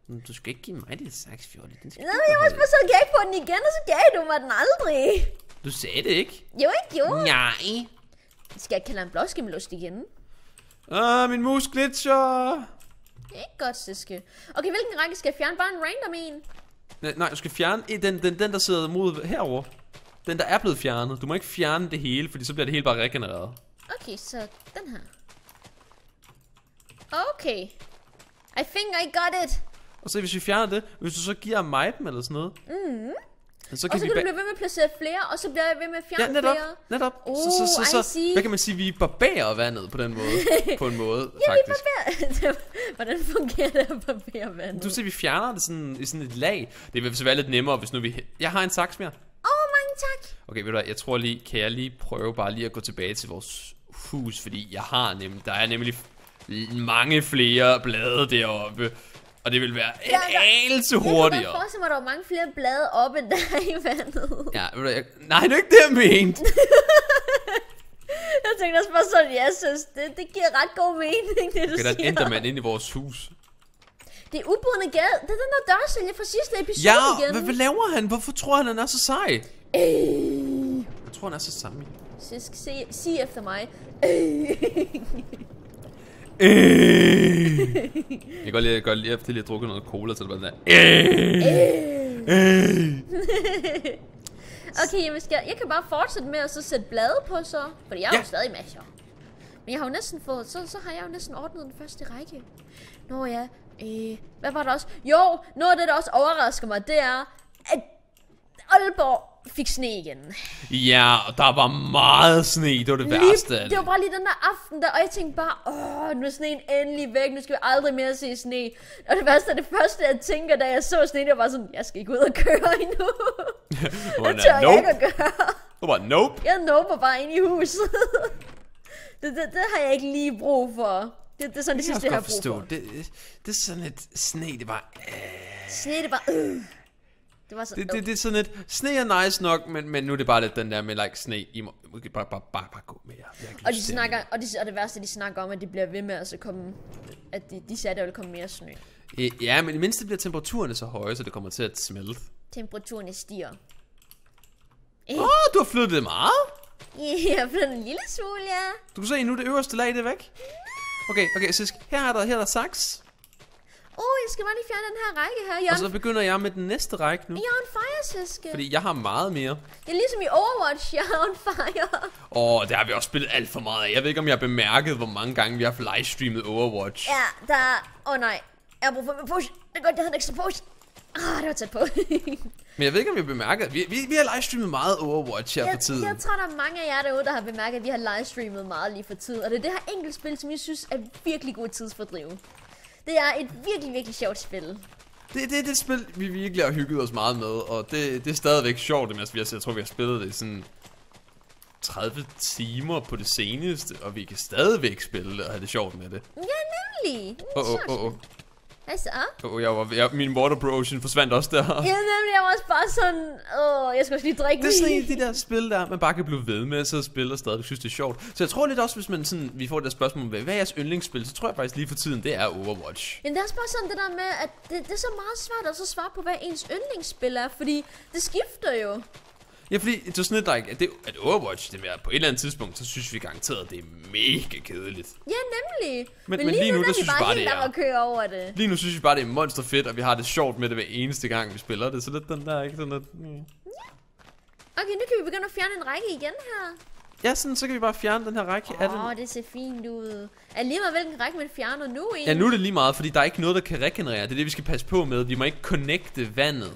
Men Du skal ikke give mig det saks, Fjolle. Den skal Nå, men jeg var beholde. så gav på den igen, og så gav du mig den aldrig. Du sagde det ikke. Jo, ikke jo. Nej. Skal jeg kalde en blåskimmelost igen? Ah, min mus glitcher. Det er ikke godt, Siske. Okay, hvilken række skal jeg fjerne? Bare en random en? Nej, nej, du skal fjerne en- den, den, den, der sidder mod herover. Den, der er blevet fjernet. Du må ikke fjerne det hele, fordi så bliver det hele bare regenereret. Okay, så den her. Okay. I think I got it. Og så hvis vi fjerner det, hvis du så giver mig dem eller sådan noget. Mm. Så Og kan så vi kan du ba- blive ved med at placere flere, og så bliver jeg ved med at fjerne Ja, netop, flere. netop. Oh, så, så, så, så, see. hvad kan man sige, vi barberer vandet på den måde, på en måde, Ja, vi faktisk. barberer. Hvordan fungerer det at barbere vandet? Du ser, vi fjerner det sådan, i sådan et lag. Det vil så være lidt nemmere, hvis nu vi... Jeg har en saks mere. Åh, oh, mange tak. Okay, ved du hvad, jeg tror lige, kan jeg lige prøve bare lige at gå tilbage til vores hus, fordi jeg har nemlig, der er nemlig mange flere blade deroppe, og det vil være en Ja, der- anelse Jeg kan hurtigere. godt forestille mig, at der var mange flere blade oppe, end der er i vandet. Ja, hvad, jeg, nej, det er ikke det, jeg mente. Jeg tænkte også bare sådan, jeg synes, det, det giver ret god mening, det du Okay, der er en siger. endermand inde i vores hus. Det er ubådende gade. Det er den der dørsælger fra sidste episode Ja, igen. hvad, hvad laver han? Hvorfor tror han, han er så sej? Øh. Jeg tror, han er så sammen. Sisk, se, sig efter mig. Øh. Jeg kan godt lide, jeg kan godt lide efter lige at drukke noget cola, så det bare sådan der. Okay, jamen skal, jeg kan bare fortsætte med at så sætte blade på så. Fordi jeg har Ja. jo stadig masser. Men jeg har jo næsten fået, så, så har jeg jo næsten ordnet den første række. Nå ja, øh, hvad var der også? Jo, noget af det, der også overrasker mig, det er, at Aalborg fik sne igen. Ja, og der var meget sne. Det var det værste af det det. var bare lige den der aften der, og jeg tænkte bare, åh, nu er sneen endelig væk, nu skal vi aldrig mere se sne. Og det værste er det første, jeg tænker, da jeg så sne, det var sådan, jeg skal ikke ud og køre endnu. Det tør er, jeg ikke nope. at gøre. Det var nope. Jeg noper bare ind i huset. det, det, det har jeg ikke lige brug for. Det, det er sådan det Det sidste, jeg jeg har brug godt for. forstå. Det, det er sådan et sne, det var... Øh, Sne, det var... Øh. Det var sådan... det, det, det er sådan et... Sne er nice nok, men, men nu er det bare lidt den der med, like, sne, I må, må bare, bare, bare, bare gå med jer. Har og de snakker, og, de, og det værste, de snakker om, at de bliver ved med at så komme... At de, de sagde, at der ville komme mere snø. mere. Øh, Ja, men i mindste bliver temperaturerne så høje, så det kommer til at smelte. Temperaturen stiger. Åh, oh, du har flyttet meget. Ja, jeg blev en lille smule, ja. Du kan se, nu det øverste lag, det er væk. Okay, okay, Sisk, her er der, her er der saks. Oh, jeg skal bare lige fjerne den her række her. Jeg Og så begynder jeg med den næste række nu. jeg er on fire, Siske. Fordi jeg har meget mere. Det er ligesom i Overwatch, jeg er on fire. Åh, det har vi også spillet alt for meget af. Jeg ved ikke, om jeg har bemærket, hvor mange gange vi har haft livestreamet Overwatch. Ja, der er... Åh oh, nej, jeg har brug for min push. Det er godt, jeg havde en ekstra push. Ah, det var tæt på. Men jeg ved ikke, om vi har bemærket, vi, vi, vi har livestreamet meget Overwatch her jeg, for tiden. jeg tror, der er mange af jer derude, der har bemærket, at vi har livestreamet meget lige for tid. Og det er det her enkelt spil, som jeg synes er virkelig god tidsfordriv. Det er et virkelig, virkelig sjovt spil. Det, det er det spil, vi virkelig har hygget os meget med, og det, det er stadigvæk sjovt, mens vi har, jeg tror, vi har spillet det i sådan 30 timer på det seneste, og vi kan stadigvæk spille det og have det sjovt med det. Ja, nemlig. Det Åh, åh, åh. Hvad så? Oh, jeg var, jeg, min water ocean forsvandt også der. Ja, nemlig, jeg var også bare sådan, åh, jeg skal også lige drikke Det er sådan en min. af de der spil der, man bare kan blive ved med at sidde og spille og stadig synes, det er sjovt. Så jeg tror lidt også, hvis man sådan, vi får det der spørgsmål, hvad er jeres yndlingsspil, så tror jeg faktisk lige for tiden, det er Overwatch. Men det er også bare sådan det der med, at det, det er så meget svært at så svare på, hvad ens yndlingsspil er, fordi det skifter jo. Ja, fordi det er sådan lidt, like, at, det, at Overwatch, det er på et eller andet tidspunkt, så synes vi garanteret, at det er mega kedeligt. Ja, nemlig. Men- men lige nu, der der er vi synes jeg bare det er- køre over det. Lige nu synes vi bare, det er monster fedt, og vi har det sjovt med det hver eneste gang, vi spiller det. Så lidt den der, ikke sådan lidt... Mm. Okay, nu kan vi begynde at fjerne en række igen her. Ja, sådan, så kan vi bare fjerne den her række Åh, den. oh, det ser fint ud. Er lige meget, hvilken række man fjerner nu egentlig? Ja, nu er det lige meget, fordi der er ikke noget, der kan regenerere. Det er det, vi skal passe på med. Vi må ikke connecte vandet.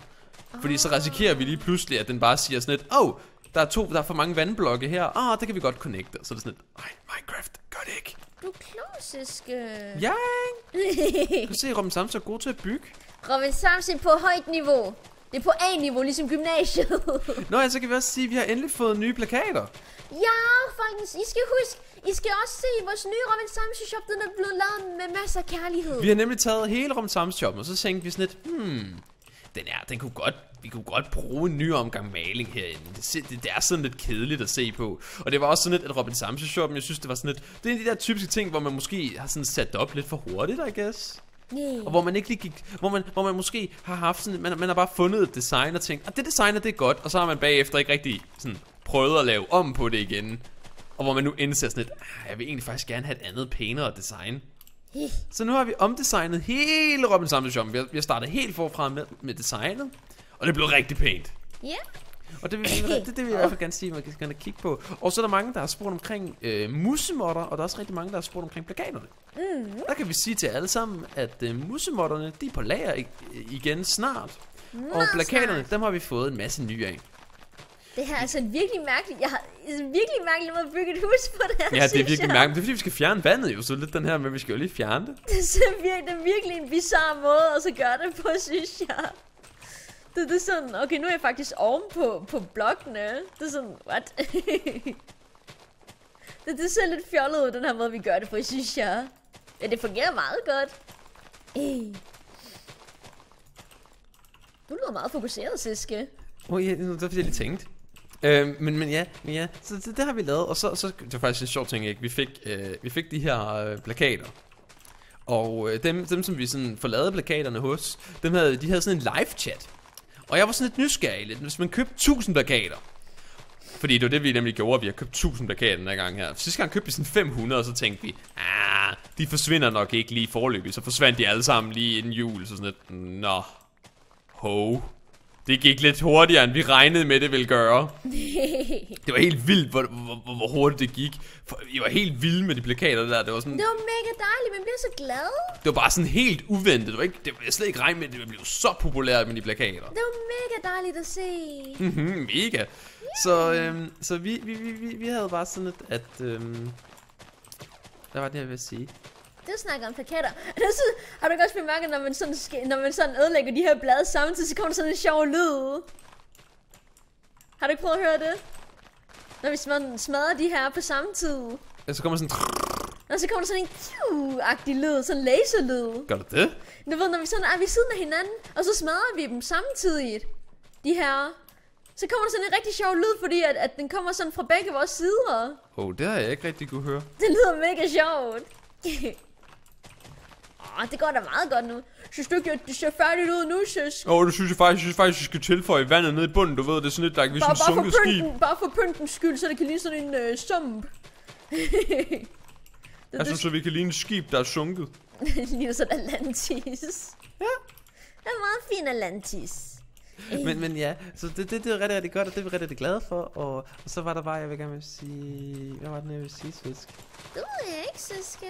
Fordi så risikerer vi lige pludselig, at den bare siger sådan lidt, åh, oh, der er to, der er for mange vandblokke her. Ah, det kan vi godt connecte. Så er det sådan lidt, ej, Minecraft, gør det ikke. Du er klog, Siske. Ja, ikke? Du se, Robin Samson er god til at bygge. Robin Samson på højt niveau. Det er på A-niveau, ligesom gymnasiet. Nå ja, så kan vi også sige, at vi har endelig fået nye plakater. ja, folkens, I skal huske, I skal også se vores nye Robin Samson shop, den er blevet lavet med masser af kærlighed. Vi har nemlig taget hele Robin Samson shoppen, og så tænkte vi sådan lidt, hmm, den er, den kunne godt, vi kunne godt bruge en ny omgang maling herinde. Det, det, det er sådan lidt kedeligt at se på. Og det var også sådan lidt, at Robin Samson shoppen, jeg synes, det var sådan lidt, det er en af de der typiske ting, hvor man måske har sådan sat det op lidt for hurtigt, I guess. Yeah. Og hvor man ikke lige gik, hvor man, hvor man måske har haft sådan, man, man har bare fundet et design og tænkt, at det design er det er godt, og så har man bagefter ikke rigtig sådan prøvet at lave om på det igen. Og hvor man nu indser sådan lidt, "Ah, jeg vil egentlig faktisk gerne have et andet pænere design. Så nu har vi omdesignet hele Robin Samson Shoppen. Vi har, vi har startet helt forfra med, med designet, og det blev rigtig pænt. Ja. Og det vil, det, det vil jeg i hvert fald gerne sige, man kan kigge på. Og så er der mange, der har spurgt omkring øh, musemotter, og der er også rigtig mange, der har spurgt omkring plakaterne. Mm. Der kan vi sige til alle sammen, at øh, musemotterne, de er på lager igen snart. og Meget plakaterne, dem har vi fået en masse nye af. Det her er altså virkelig mærkeligt. Jeg har altså virkelig mærkeligt måde at bygge et hus på det her, Ja, det er virkelig mærkeligt. Det er fordi, vi skal fjerne vandet jo, så lidt den her, men vi skal jo lige fjerne det. Det er, så virkelig, det er virkelig en bizarre måde at så gøre det på, synes jeg. Det, det er sådan, okay, nu er jeg faktisk oven på, på blokkene. Det er sådan, what? det, det ser lidt fjollet ud, den her måde, vi gør det på, synes jeg. Ja, det fungerer meget godt. Øh. Du lyder meget fokuseret, Siske. Åh oh, ja, det var fordi, jeg lige tænkte. Øh, men, men ja, men ja, så det, det har vi lavet, og så, så det var faktisk en sjov ting, ikke? Vi fik, øh, vi fik de her øh, plakater, og øh, dem, dem, som vi sådan får lavet plakaterne hos, dem havde, de havde sådan en live chat. Og jeg var sådan lidt nysgerrig lidt, hvis man købte 1000 plakater, fordi det var det, vi nemlig gjorde, vi har købt 1000 plakater den her gang her. Sidste gang købte vi sådan 500, og så tænkte vi, ah, de forsvinder nok ikke lige forløbig, så forsvandt de alle sammen lige inden jul, så sådan lidt, nå, ho. Det gik lidt hurtigere, end vi regnede med, det ville gøre. Det var helt vildt, hvor, hvor, hvor, hurtigt det gik. For jeg var helt vild med de plakater der. Det var, sådan, Det var mega dejligt, man bliver så glad. det var bare sådan helt uventet. Det var ikke, det var, jeg slet ikke regnet med, at det blive så populært med de plakater. Det var mega dejligt at se. Mhm, mega. Så, øhm, så vi, vi, vi, vi, vi havde bare sådan et, at... Øhm, hvad var det, jeg ville sige? Det snakker om plakater. Det er så, har du ikke også bemærket, når man sådan, når man sådan ødelægger de her blade samtidig, så kommer der sådan en sjov lyd. Har du ikke prøvet at høre det? Når vi smadrer, smadrer de her på samme tid. Ja, så kommer sådan... Og så kommer der sådan en kiu-agtig lyd, sådan en laserlyd. Gør du det? Du ved, når vi sådan er ved siden af hinanden, og så smadrer vi dem samtidig. De her. Så kommer der sådan en rigtig sjov lyd, fordi at, at den kommer sådan fra begge vores sider. Åh, oh, det har jeg ikke rigtig kunne høre. Det lyder mega sjovt. Åh, det går da meget godt nu. Synes du ikke, at det ser færdigt ud nu, søs? Åh, oh, det synes jeg faktisk, jeg synes faktisk, vi skal tilføje vandet ned i bunden. Du ved, det er sådan lidt, like, vi Bare, sådan bare, for sunket skib. bare for pyntens skyld, så det kan ligne sådan en øh, sump. det, Jeg synes, det, at vi kan ligne et skib, der er sunket. det ligner sådan Atlantis. Ja. Det er meget fin Atlantis. Men, men ja, så det, det, det er rigtig, rigtig godt, og det er vi rigtig, rigtig glade for. Og, og så var der bare, jeg vil gerne vil sige... Hvad var det, jeg ville sige, Svisk? Ved jeg ikke, søske.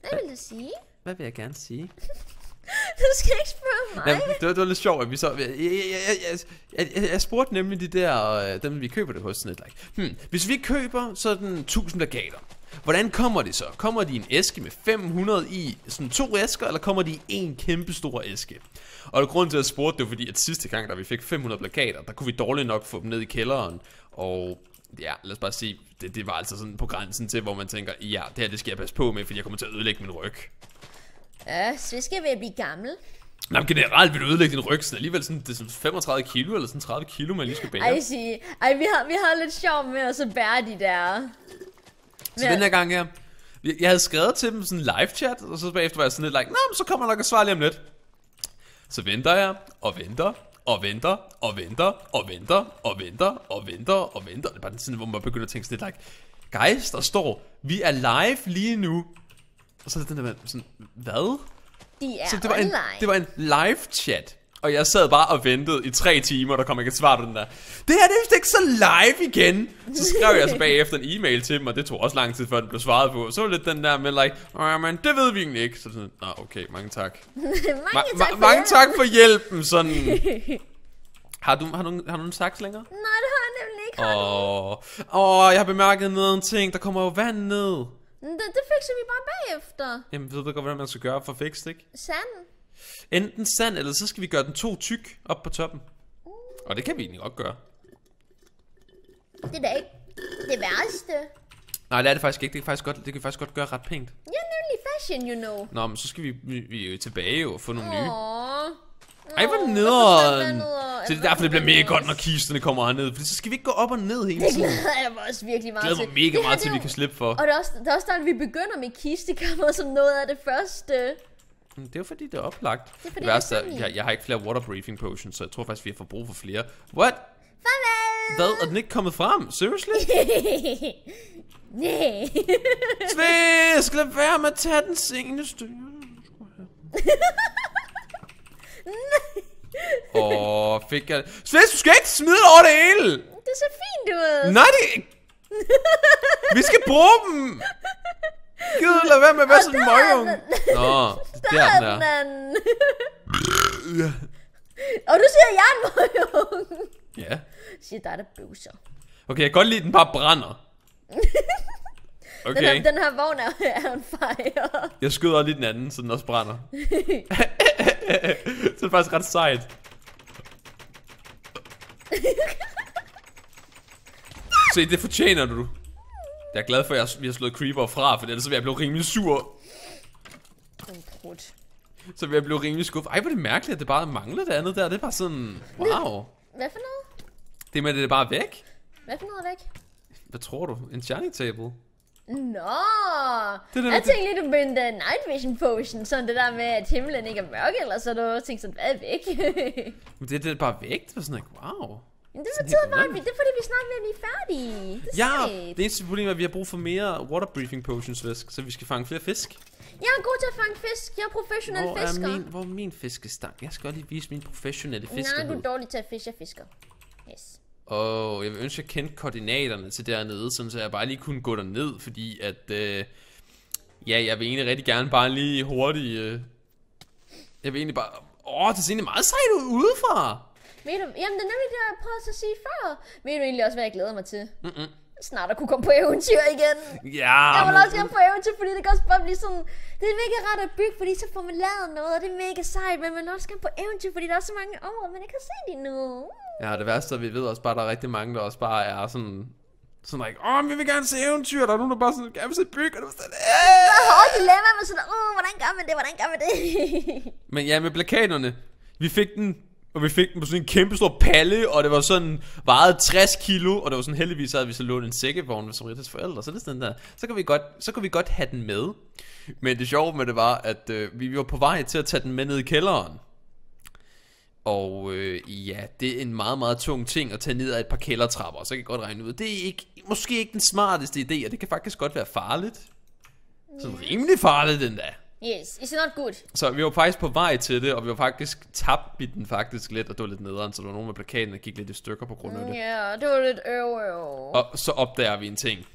Hvad vil du sige? Hvad vil jeg gerne sige? Du skal ikke spørge mig. Jamen, det, var, det var lidt sjovt, at vi så... Jeg, jeg, jeg, jeg, jeg, jeg, spurgte nemlig de der, øh, dem vi køber det hos, sådan like, hmm, hvis vi køber sådan 1000 plakater, hvordan kommer det så? Kommer de i en æske med 500 i, sådan to æsker, eller kommer de i en kæmpe stor æske? Og grunden til, at jeg spurgte, det var fordi, at sidste gang, da vi fik 500 plakater, der kunne vi dårligt nok få dem ned i kælderen, og ja, lad os bare sige, det, det var altså sådan på grænsen til, hvor man tænker, ja, det her det skal jeg passe på med, fordi jeg kommer til at ødelægge min ryg. Ja, så skal vi blive gammel. Nå, men generelt vil du ødelægge din ryg, så alligevel sådan, det er sådan 35 kilo, eller sådan 30 kilo, man lige skal bære. Ej, sige. Ej, vi har, vi har lidt sjov med at så bære de der. Så den her gang her, jeg jeg havde skrevet til dem sådan live chat, og så bagefter var jeg sådan lidt like, Nå, så kommer nok et svar lige om lidt. Så venter jeg, og venter, og venter, og venter, og venter, og venter, og venter, og venter. Det er bare sådan, hvor man begynder at tænke sådan lidt like, guys, der står, vi er live lige nu. Og så er det den der sådan, hvad? De er Så det var, en, online. det var en live chat. Og jeg sad bare og ventede i tre timer, der kom ikke et svar på den der. Det her det er vist ikke så live igen. Så skrev jeg så bagefter en e-mail til dem, og det tog også lang tid, før den blev svaret på. Så var det lidt den der med like, Åh, men det ved vi egentlig ikke. Så sådan, nå okay, mange tak. mange Ma- tak ma- for mange tak for hjælpen, sådan. Har du, har du, har du en saks længere? Nej, det har jeg nemlig ikke. Åh, åh, jeg har bemærket noget en ting. Der kommer jo vand ned. Det, det fikser vi bare bagefter. Jamen, ved du godt, hvordan man skal gøre for at fikse det, ikke? Sand. Enten sand, eller så skal vi gøre den to tyk op på toppen. Og det kan vi egentlig godt gøre. Det er da ikke det værste. Nej, det er det faktisk ikke. Det kan faktisk godt, det kan faktisk godt gøre ret pænt. Er nemlig fashion, you know. Nå, men så skal vi, vi, vi er tilbage jo og få nogle nye. Åh. Ej, hvor nederen. Så det er derfor, det bliver mega godt, når kisterne kommer herned. For så skal vi ikke gå op og ned hele Det tiden. glæder jeg mig også virkelig meget glæder mig mega Det meget det til, vi kan slippe for. Og det er også, det er også der, at vi begynder med kistekammer som noget af det første. Men Det er jo fordi, det er oplagt. Det er Det, fordi, det værste det er, er jeg, jeg har ikke flere water briefing potions, så jeg tror faktisk, vi har fået brug for flere. What? Farvel! Hvad? Er den ikke kommet frem? Seriously? Nej. Svisk, lad være med at tage den seneste. Åh, oh, fik jeg Svisk, du skal ikke smide det over det hele! det ser fint ud. Nej, det Vi skal bruge dem! Gud, lad være med at være sådan en der er møgung. den. Nå, der, Der den er er. den anden. Og du siger, jeg er en møgung. Ja. Siger dig, der bøvser. Okay, jeg kan godt lide, at den bare brænder. Den, Okay, her, den her vogn er, er on fire. jeg skyder lige den anden, så den også brænder. så det er faktisk ret sejt. Se, det fortjener du. Jeg er glad for, at jeg- vi har slået Creeper fra, for ellers så vil jeg blive rimelig sur. Prut. Så vil jeg blive rimelig skuffet. Ej, hvor det mærkeligt, at det bare mangler det andet der. Det er bare sådan, wow. Hvad for noget? Det med, det er bare væk. Hvad for noget er væk? Hvad tror du? En shiny table? Nå, Det er det, jeg tænkte lige, du mente uh, night vision potion, sådan det der med, at himlen ikke er mørk, eller så du tænkte sådan, hvad er væk? Men det, det er bare væk. Det var sådan, like, wow. Men det betyder bare, at vi, det er fordi, vi snart er blive færdige. Det er Ja, sejt. det eneste problem er, at vi har brug for mere water breathing potions, Væsk, så vi skal fange flere fisk. Jeg er god til at fange fisk. Jeg er professionel Hvor er fisker. min, hvor er min fiskestang? Jeg skal godt lige vise min professionelle Nej, du er dårlig til at fiske. Fisker. Yes. Åh, oh, jeg vil ønske, at jeg kendte koordinaterne til dernede, sådan så jeg bare lige kunne gå derned, fordi at, øh, ja, jeg vil egentlig rigtig gerne bare lige hurtigt, øh, jeg vil egentlig bare, åh, det ser egentlig meget sejt ud udefra. Ved du, jamen det er nemlig det, jeg prøvede at sige før. Ved du egentlig også, hvad jeg glæder mig til? Mm-mm. Snart at kunne komme på eventyr igen. Ja, Jeg vil men- også gerne på eventyr, fordi det kan også bare blive sådan... Det er mega rart at bygge, fordi så får man lavet noget, og det er mega sejt. Men man vil også gerne på eventyr, fordi der er så mange områder, man ikke har set endnu. Ja, det værste er, at vi ved også bare, at der er rigtig mange, der også bare er sådan... Sådan like, åh, men vi vil gerne se eventyr. Der er nogen, der bare sådan, gerne vil se byg, og det er sådan, Der er "Æh!" hårdt dilemma med sådan, åh, hvordan gør man det, hvordan gør man det? Men ja, med plakaterne. Vi fik den, og vi fik den på sådan en kæmpe stor palle, og det var sådan, vejede 60 kilo, og det var sådan heldigvis, havde vi så lånt en sækkevogn med Samritas forældre, så det er sådan der, så kan vi godt, så kan vi godt have den med. Men det sjove med det var, at øh, vi var på vej til at tage den med ned i kælderen. Og øh, ja, det er en meget, meget tung ting at tage ned ad et par kældertrapper, så kan jeg godt regne ud. Det er ikke, måske ikke den smarteste idé, og det kan faktisk godt være farligt. Sådan rimelig farligt den der yes, it's not good. Så vi var faktisk på vej til det, og vi var faktisk tabt den faktisk lidt, og det var lidt nederen, så der var nogen med plakaten, der gik lidt i stykker på grund af det. Ja, det var lidt øv, øv. Og så opdager vi en ting.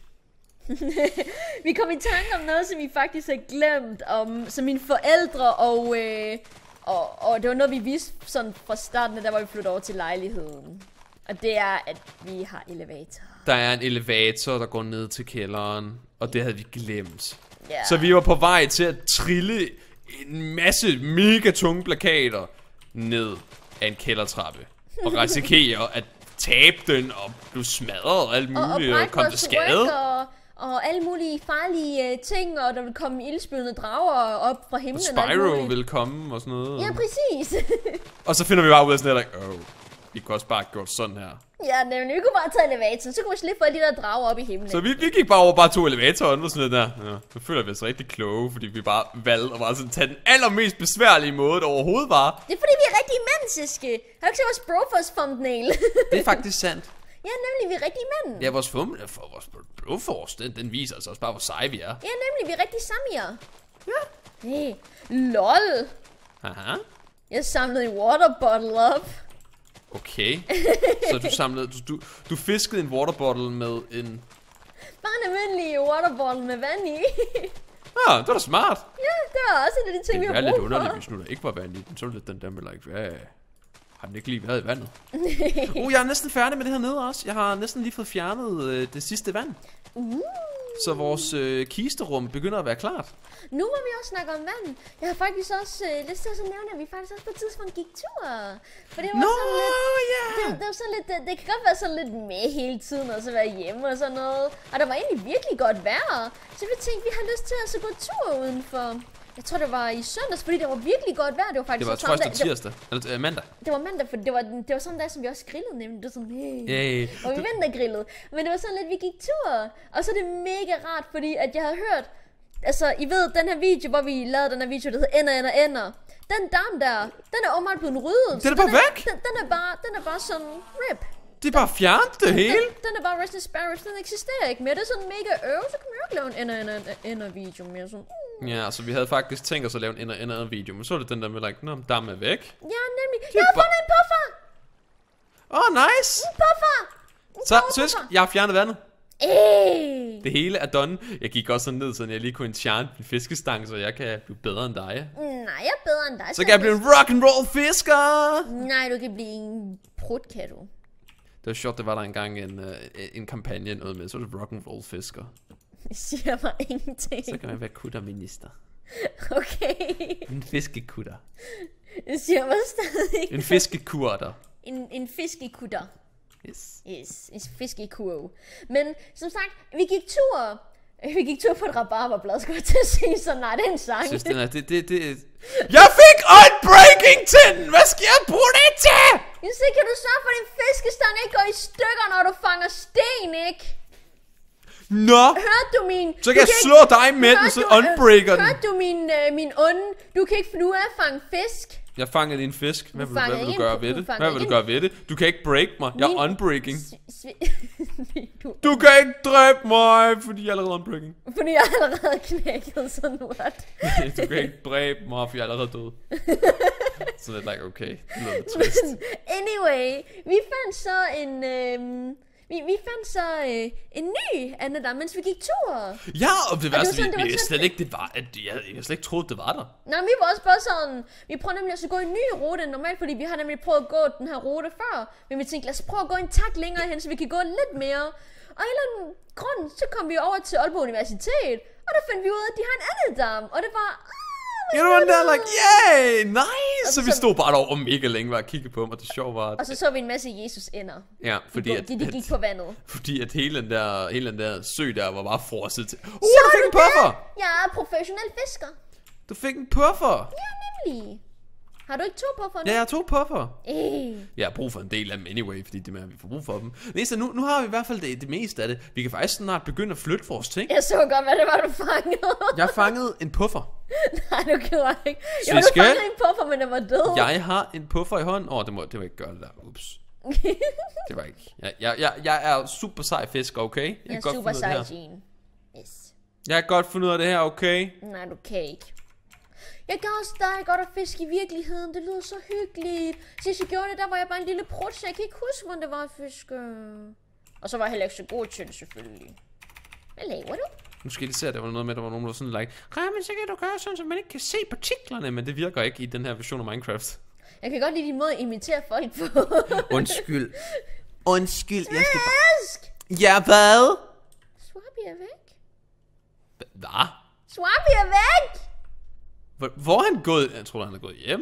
Vi kom i tanke om noget, som vi faktisk har glemt, om, som mine forældre og, øh, og, og det var noget, vi vidste sådan fra starten, der var vi flyttede over til lejligheden. Og det er, at vi har elevator. Der er en elevator, der går ned til kælderen, og det havde vi glemt. Så vi var på vej til at trille en masse mega tunge plakater ned af en kældertrappe. Og risikere at tabe den og blive smadret og alt og, og muligt og, brække komme til skade. og, og alle mulige farlige øh, ting, og der vil komme ildspydende drager op fra Og himlen. og Spyro muligt. vil komme og sådan noget. Ja, præcis. Og så finder vi bare ud af sådan her, like, oh, vi kunne også bare have gjort sådan her. Ja, nemlig. Vi kunne bare tage elevatoren, så kunne vi slippe for de der drager op i himlen. Så vi, vi gik bare over bare to elevatorer og sådan noget der. Ja, så føler vi os rigtig kloge, fordi vi bare valgte at bare sådan tage den allermest besværlige måde, der overhovedet var. Det er fordi, vi er rigtig menneske. Har du ikke set vores Brofors thumbnail? Det er faktisk sandt. ja, nemlig, vi er rigtig mænd. Ja, vores fum, for vores Broforce, den, den viser altså også bare, hvor seje vi er. Ja, nemlig, vi er rigtig samier. Ja. Hey, lol. Aha. Jeg samlede en water bottle op. Okay. Så du samlede, du, du, du fiskede en water bottle med en... Bare en almindelig water bottle med vand i. Ja, det var da smart. ja, det var også en af de ting, Det vi har være lidt brug underligt, for. hvis nu der ikke var vand i den. Så lidt den der med, like, hvad... Har den ikke lige været i vandet? uh, jeg er næsten færdig med det her nede også. Jeg har næsten lige fået fjernet øh, det sidste vand. Uh. Så vores øh, kisterum begynder at være klart. Nu hvor vi også snakker om vand, jeg har faktisk også øh, lyst til at så nævne, at vi faktisk også på et tidspunkt gik tur. For det var Nå, sådan lidt... ja! Det, det, var sådan lidt, det, det kan godt være sådan lidt med hele tiden, og så være hjemme og sådan noget. Og der var egentlig virkelig godt vejr. Så vi tænkte, vi har lyst til at så gå tur udenfor. Jeg tror, det var i søndags, fordi det var virkelig godt vejr. Det var faktisk Det var samme dag- tirsdag. Eller øh, mandag. det var mandag, for det var, det var sådan en dag, som vi også grillede nemlig. Det var sådan, hey. Yay. Og vi vintergrillede. Men det var sådan lidt, vi gik tur. Og så er det mega rart, fordi at jeg havde hørt... Altså, I ved, den her video, hvor vi lavede den her video, der hedder Ender, Ender, Ender. Den dam der, den er åbenbart blevet ryddet. Den er bare væk? Den, den, er bare, den er bare sådan rip. Det er bare fjernet det hele. Den, den er bare Rusty Sparrows, den eksisterer ikke mere. Det er sådan mega øv, så kan man jo ikke lave en Ender, Ender, Ender, video mere. Sådan, mm. Ja, så vi havde faktisk tænkt os at lave en ender ender video, men så var det den der med, like, nå, dammen er væk. Ja, nemlig. er Jeg har fundet en puffer! Åh, oh, nice! En puffer! En Så, søsk, jeg har fjernet vandet. Ey. Det hele er done. Jeg gik også sådan ned, så jeg lige kunne enchant min fiskestang, så jeg kan blive bedre end dig. Nej, jeg er bedre end dig. Så kan jeg blive en rock and roll fisker. Nej, du kan blive en prut, kan du. Det var sjovt, der var der engang en, uh, en kampagne noget med, så var det rock and roll fisker. Det siger mig ingenting. Så kan man være kutterminister. Okay. En fiskekutter. Det siger mig stadig. En fiskekurter. En, en fiskekutter. Yes. Yes, en fiskekurve. Men som sagt, vi gik tur. Vi gik tur på et rabarberblad, skulle jeg til at sige, så nej, det er en sang. Synes, den er, det, det, det, jeg fik Unbreaking Tin! Hvad skal jeg bruge det til? Jeg siger, kan du sørge for, at din fiskestang ikke går i stykker, når du fanger sten, ikke? Nå, Hørte du min... så du kan jeg ikke- slå dig med den, så du- øh, unbreaker den. Hørte du min, øh, min onde? Du kan ikke finde ud af at fange fisk. Jeg fangede din fisk. Hvad, vil, hvad vil du ikke gøre ved du det? Hvad vil du ikke gøre ved det? Du kan ikke break mig. Jeg er unbreaking. Du, kan ikke dræbe mig, fordi jeg er allerede unbreaking. fordi jeg er allerede knækket, sådan what? du kan ikke dræbe mig, for jeg er allerede død. så det er like, okay. Det lyder trist. anyway, vi fandt så en... Øhm, vi, vi fandt så øh, en ny andedam, mens vi gik tur. Ja, og det værste, sådan- vi, det var vi slet ikke, det var, at jeg, jeg slet ikke troede, det var der. Men vi var også bare sådan, vi prøver nemlig også at gå en ny rute end normalt, fordi vi har nemlig prøvet at gå den her rute før. Men vi tænkte, lad os prøve at gå en tak længere hen, så vi kan gå lidt mere. Og af en eller anden grund, så kom vi over til Aalborg Universitet, og der fandt vi ud af, at de har en anden dam, og det var... Ah, You know, they're like, yay, nice! Og Så vi så- stod bare derovre mega længe bare og kiggede på dem, og det sjove var, Og at, så så vi en masse Jesus ender. ja, fordi de, at, de, de gik på vandet. fordi at hele den der, hele den der sø der var bare frosset til. Uh, Så du fik er en du puffer! der? Jeg er professionel fisker. Du fik en puffer! Ja, nemlig. Har du ikke to puffer nu? Ja, jeg har to puffer. Øh. Jeg har brug for en del af dem anyway, fordi det er, vi får brug for dem. Næste, nu, nu har vi i hvert fald det, det meste af det. Vi kan faktisk snart begynde at flytte vores ting. Jeg så godt, hvad det var, du fangede. Jeg fangede en puffer. Nej, du gjorde ikke. Jeg du fangede en puffer, men den var død. Jeg har en puffer i hånden. Åh, oh, det må det må ikke gøre det der. Ups. Det var ikke. Jeg, jeg, jeg, jeg er super sej fisker, okay? Jeg, Jeg er super sej. Jean. Yes. Jeg kan godt finde ud af det her, okay? Nej, du kan ikke. Jeg kan også dig godt at fiske i virkeligheden. Det lyder så hyggeligt. Sidst jeg gjorde det, der var jeg bare en lille prut, så jeg kan ikke huske, hvordan det var at fiske. Og så var jeg heller ikke så god til det, selvfølgelig. Hvad laver du? Nu skal jeg lige se, at der var noget med, at der var nogen, der var sådan like, men så kan du gøre sådan, så man ikke kan se partiklerne, men det virker ikke i den her version af Minecraft. Jeg kan godt lide din måde at imitere folk på. Undskyld. Undskyld, jeg skal Fisk! Ja, hvad? Swampy er væk. Hvad? Swampy er væk! Hvor, er han gået? Jeg tror, han er gået hjem.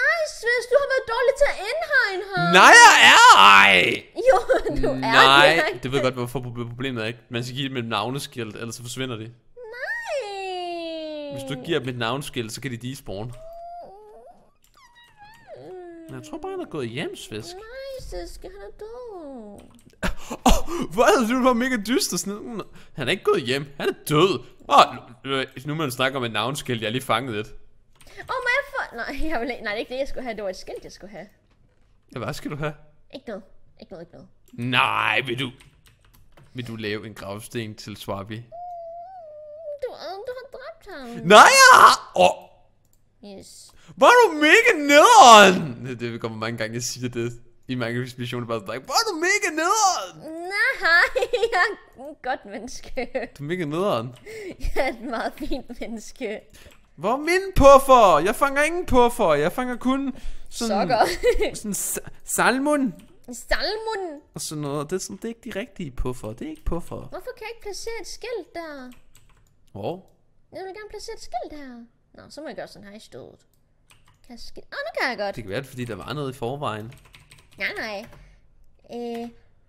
Nej, Svis, du har været dårlig til at indhegne ham. Nej, jeg er ej! Jo, du er Nej, direkte. det ved jeg godt, hvorfor problemet er ikke. Man skal give dem et navneskilt, ellers så forsvinder de. Nej. Hvis du ikke giver dem et navneskilt, så kan de despawn. Men jeg tror bare, han er gået hjem, Svisk. Nej, Siske, han er død. Oh, hvad? Du var mega dyster. Sådan. Han er ikke gået hjem. Han er død. Oh, nu, man snakke om et navneskilt. Jeg er lige fanget lidt. Oh, jeg få... Nej, jeg vil... ikke- Nej, det er ikke det, jeg skulle have. Det var et skilt, jeg skulle have. Ja, hvad skal du have? Ikke noget. Ikke noget, ikke noget. Nej, vil du... Vil du lave en gravsten til Swabi? Du, øh, du har dræbt ham. Nej, jeg har... Åh, Yes. hvor er du mega nederen! Det, det kommer mange gange, jeg siger det. I mange ekspeditioner bare sådan, hvor er du mega nederen! Nej, jeg er et godt menneske. Du er mega nederen. Jeg er et meget fint menneske. Hvor er min puffer? Jeg fanger ingen puffer. Jeg fanger kun sådan... Sokker. Sådan sa- salmon Salmon. og sådan noget. Det er, sådan, det er ikke de rigtige puffer. Det er ikke puffer. Hvorfor kan jeg ikke placere et skilt der? Hvor? Jeg vil gerne placere et skilt her. Nå, så må jeg gøre sådan her i stødet. Kan jeg skilt? Åh, nu kan jeg godt. Det kan være, fordi der var noget i forvejen. Nej, nej. Øh,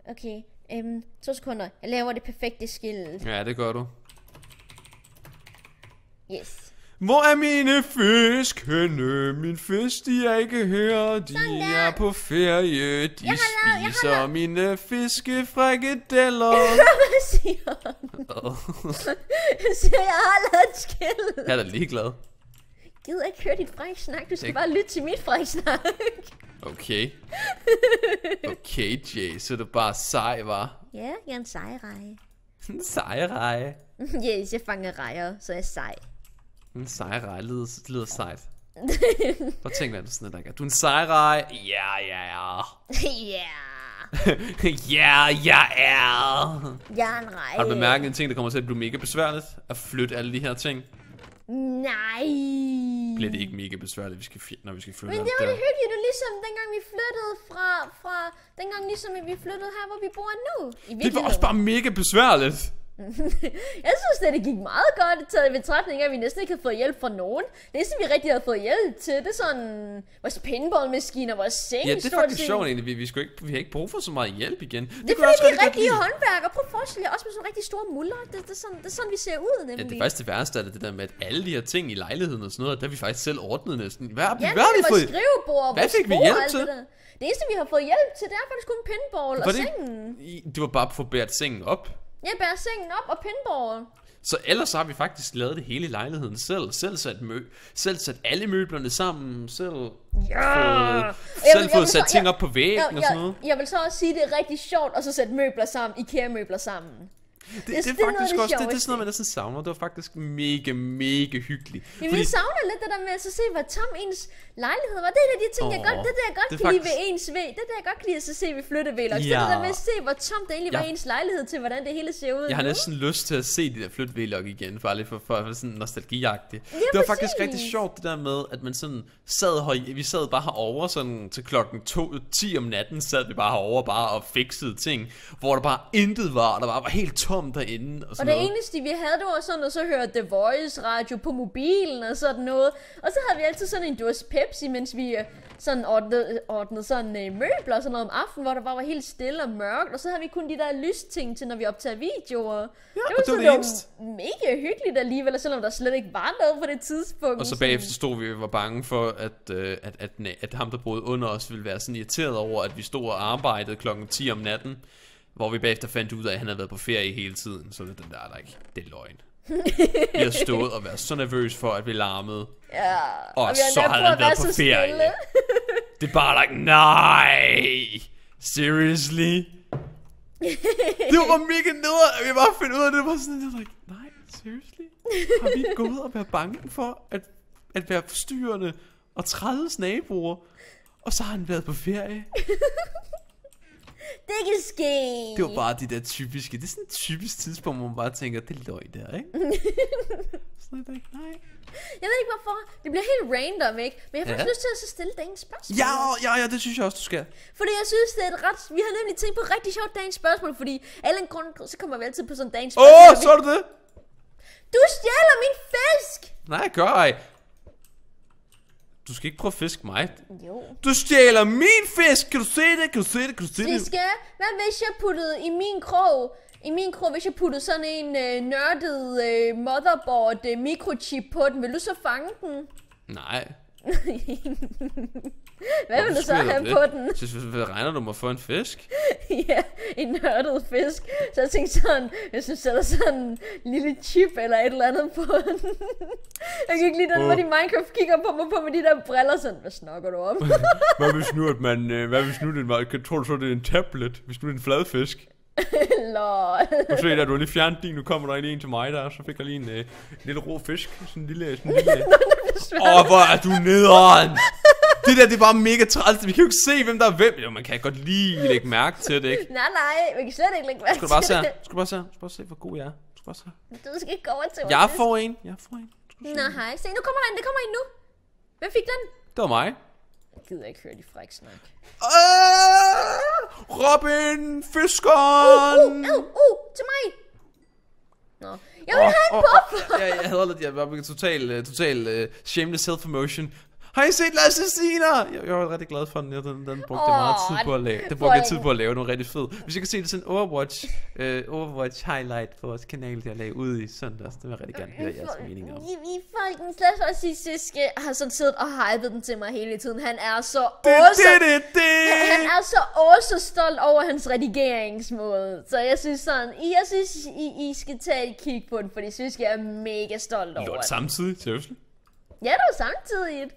okay. Øhm, to sekunder. Jeg laver det perfekte skilt. Ja, det gør du. Yes. Hvor er mine fisk henne? Min fisk, de er ikke her. De er på ferie. De har lavet- jeg har spiser lavet- mine fiskefrikadeller. Hvad siger han? Jeg siger, jeg har lavet et. Jeg er da ligeglad. Gider ikke høre dit fræk snak. Du skal Det- bare lytte til mit fræk snak. Okay. Okay, Jay, så er du bare sej, var. ja, jeg er en sejreje. En sejreje. yes, jeg fanger rejer, så jeg er sej. En sejreje lyder, det lyder sejt. Prøv at tænke, hvad du sådan er, der Du er en sejreje. Ja, ja, ja. Ja. ja, jeg er. Jeg er en reje. Har du bemærket en ting, der kommer til at blive mega besværligt? At flytte alle de her ting. Nej. Bliver det ikke mega besværligt, vi skal når vi skal flytte Men det var det hyggeligt, er ligesom dengang vi flyttede fra, fra dengang ligesom vi flyttede her, hvor vi bor nu. I Det var også bare mega besværligt. Jeg synes, at det gik meget godt taget i betragtning, af, at vi næsten ikke havde fået hjælp fra nogen. Det eneste, vi rigtig havde fået hjælp til, det er sådan vores pinballmaskiner, vores seng. Ja, det er faktisk sjovt egentlig. Vi, vi, skulle ikke, vi har ikke brug for så meget hjælp igen. Det er kunne jeg fordi, også vi er rigtige håndværkere. Prøv at forestille jer også med sådan rigtig store muller. Det, det, er sådan, det er sådan, vi ser ud, nemlig. Ja, det er faktisk det værste af det, det der med, at alle de her ting i lejligheden og sådan noget, der vi faktisk selv ordnet næsten. Hvad, Ja, hvad har vi fået? skrivebord, Hvad fik vi hjælp til? Det, det eneste, vi har fået hjælp til, det er faktisk kun pinball og det, sengen. det var bare at få bæret sengen op. Jeg bærer sengen op og pinball. Så ellers har vi faktisk lavet det hele i lejligheden selv. Selv sat, mø selv sat alle møblerne sammen. Selv Ja! fået, selv fået sat så- ting jeg- op på væggen Jeg, og sådan noget. jeg, jeg vil så også sige, at det er rigtig sjovt at så sætte møbler sammen, IKEA-møbler sammen. Det, det, er faktisk det også, det, det er sådan noget, man næsten savner. Det var faktisk mega, mega hyggeligt. Jamen, jeg savner lidt det der med at så se, hvor tom ens lejlighed var. Det er de ting, jeg Åh, godt, det der jeg godt det kan er lide ved faktisk- ens væg. Det der jeg godt kan lide at så se ved flyttevæler. Ja. Det Ja. er der med at se, hvor tom det egentlig var Jeg- ens lejlighed til, hvordan det hele ser ud Jeg har næsten lyst til at se de der flytvelog igen, bare lige for, for være sådan nostalgiagtigt. Ja, det var faktisk præcis. rigtig sjovt det der med, at man sådan sad her, vi sad bare herovre sådan til klokken 2, 10 om natten, sad vi bare herovre bare og fikset ting, hvor der bare intet var, der bare var helt tomt derinde og Og sådan det noget. eneste vi havde, det var sådan at så høre The Voice radio på mobilen og sådan noget. Og så havde vi altid sådan en dåse Pepsi, mens vi øh, sådan ordnede, ordnede sådan øh, møbler og sådan noget om aftenen, hvor der bare var helt stille og mørkt. Og så havde vi kun de der lysting til, når vi optager videoer. Ja, det og var, det var sådan, det det var mega hyggeligt alligevel, selvom der slet ikke var noget på det tidspunkt. Og så bagefter stod vi og var bange for, at, øh, at, at, at, at ham, der boede under os, ville være sådan irriteret over, at vi stod og arbejdede klokken 10 om natten. Hvor vi bagefter fandt ud af, at han havde været på ferie hele tiden. Så det den der, der ikke, det er løgn. vi har stået og været så nervøs for, at vi larmede. Ja, Og vi så har havde han været være på så ferie. Det er bare like, nej! Seriously? det var mega neder, at vi bare fandt ud af det. Det var sådan, jeg var like, nej, seriously? Har vi gået og været bange for at, at være forstyrrende og trædes naboer? Og så har han været på ferie. Det kan ske. Det var bare de der typiske, det er sådan et typisk tidspunkt, hvor man bare tænker, det er løgn der, ikke? sådan er ikke, nej. Jeg ved ikke hvorfor. Det bliver helt random, ikke? Men jeg har faktisk Ja. lyst til at så stille dagens spørgsmål. Ja, ja, ja, det synes jeg også, du skal. Fordi jeg synes, det er et ret... Vi har nemlig tænkt på rigtig sjovt dagens spørgsmål, fordi af en grund, så kommer vi altid på sådan dagens Åh, spørgsmål. oh, så er det det? Du stjæler min fisk! Nej, gør ej. Du skal ikke prøve at fiske mig. Jo. Du stjæler min fisk! Kan du se det? Kan du se det? Kan du se det? skal, hvad hvis jeg puttede i min krog, i min krog, hvis jeg puttede sådan en øh, nørdet øh, motherboard øh, mikrochip på den, vil du så fange den? Nej. Hvad vil du så have det? på den? Så hvad regner du mig for en fisk? ja, en nørdet fisk. Så jeg tænkte sådan, hvis du sætter sådan en lille chip eller et eller andet på den. jeg kan ikke lide den, hvor de Minecraft kigger på mig på med de der briller sådan, hvad snakker du om? Hvad hvis nu, at man, øh, hvad hvis nu det er, tror du så, det er en tablet? Hvis nu det er en fladfisk? Lol. Nu se der, du har lige fjernet din, nu kommer der lige en til mig der, så fik jeg lige en, øh, en lille rå fisk. Sådan en lille, sådan en lille... Åh, oh, hvor er du nederen! Det der, det er bare mega træls. Vi kan jo ikke se, hvem der er hvem. Jo, man kan godt lige lægge mærke til det, ikke? nej, nej, vi kan slet ikke lægge mærke Skal du bare se her? det. Skal du bare se her? Skal du bare se, hvor god jeg er? Skal du bare se her? Du skal ikke gå over til mig. Jeg får en. Jeg får en. Nå, hej. Se, nu kommer der en. Det kommer en nu. Hvem fik den? Det var mig. Jeg gider ikke høre de fræk snak. Øh, Robin, fiskeren! Uh, uh, uh, til mig. Nå. Jeg vil have en buffer. jeg, jeg havde lidt, jeg var total, uh, total uh, shameless self-promotion. Har I set Lasse Siner? Jeg, jeg var rigtig glad for den. Jeg, den, den brugte jeg meget tid på at lave. Den brugte jeg tid på at lave. Den var rigtig fed. Hvis jeg kan se det sådan Overwatch, uh, Overwatch highlight på vores kanal, der lagde ud i søndags. Det vil jeg rigtig gerne høre jeres mening om. I, I folkens, lad os også sige, Siske har sådan siddet og hypet den til mig hele tiden. Han er så. Det, det, det, Han er så også stolt over hans redigeringsmåde. Så jeg synes sådan, I, jeg synes, I, I skal tage et kig på den, fordi Siske er mega stolt over Lort den. samtidig, seriously. Ja, det var samtidig.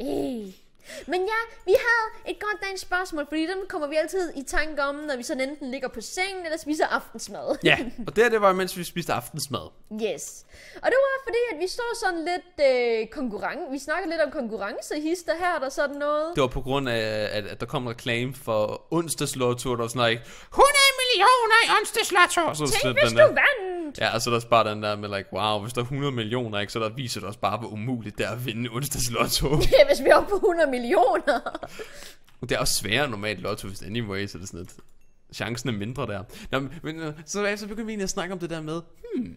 Øh. Men ja, vi havde et godt dagens spørgsmål, fordi dem kommer vi altid i tanke om, når vi sådan enten ligger på sengen eller spiser aftensmad. Ja, og det her, det var, mens vi spiste aftensmad. Yes. Og det var fordi, at vi står sådan lidt øh, konkurrence. Vi snakker lidt om konkurrencehister her, der sådan noget. Det var på grund af, at, at der kom en reklame for onsdagslotto, der var sådan like, 100 millioner i onsdagslotto! Og så Tænk, hvis den du vandt! Ja, og så er der også bare den der med like, wow, hvis der er 100 millioner, ikke, så der viser det også bare, hvor umuligt det er at vinde onsdagslotto. Ja, hvis vi er oppe på 100 millioner. det er også sværere normalt lotto, hvis anyway, så det er sådan lidt, chancen er mindre der. Nå, men, øh, så, så begyndte vi egentlig at snakke om det der med, hmm,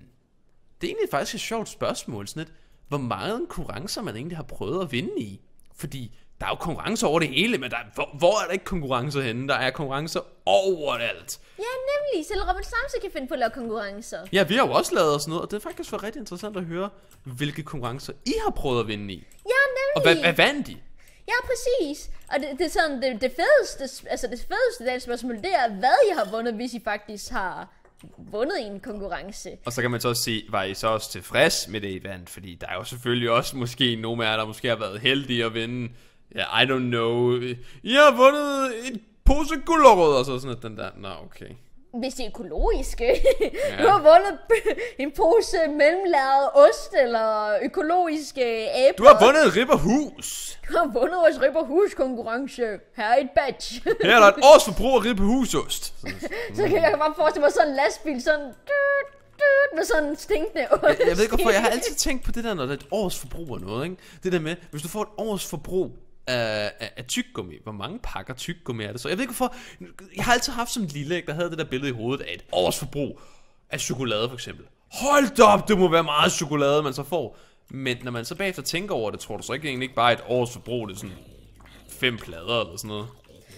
det er egentlig faktisk et sjovt spørgsmål, sådan lidt, hvor mange konkurrencer man egentlig har prøvet at vinde i. Fordi der er jo konkurrencer over det hele, men der, er- hvor, hvor er der ikke konkurrencer henne? Der er konkurrencer overalt. Ja, nemlig. Selv Robin Samse kan finde på at lave konkurrencer. Ja, vi har jo også lavet sådan noget, og det er faktisk været rigtig interessant at høre, hvilke konkurrencer I har prøvet at vinde i. Ja, Og nemlig. hvad, hvad vandt I? Ja, præcis. Og det, det er sådan, det, det fedeste, altså det fedeste det spørgsmål, det er, hvad I har vundet, hvis I faktisk har vundet i en konkurrence. Og så kan man så også se, var I så også tilfreds med det, I vandt? Fordi der er jo selvfølgelig også måske nogle af jer, der måske har været heldige at vinde. Ja, I don't know. I har vundet en pose gulerødder, og så sådan noget, den der. Nå, okay. Hvis det er økologiske. Ja. Du har vundet en pose mellemlaget ost, eller økologiske æbler. Du har vundet et ribberhus. Du har vundet vores Ripperhus konkurrence. Her er et badge. Her er der et års forbrug af ribberhusost. Så kan jeg bare forestille mig sådan en lastbil, sådan... Med sådan en stinkende ost. Jeg, jeg ved ikke hvorfor, jeg har altid tænkt på det der, når der er et års forbrug af noget, ikke? Det der med, hvis du får et års forbrug af, af, af tyggegummi, hvor mange pakker tyggegummi er det så? Jeg ved ikke hvorfor, jeg har altid haft som lille, ikke, der havde det der billede i hovedet af et års forbrug af chokolade for eksempel. Hold da op, det må være meget chokolade, man så får. Men når man så bagefter tænker over det, tror du så ikke egentlig ikke bare et års forbrug, det er sådan fem plader eller sådan noget.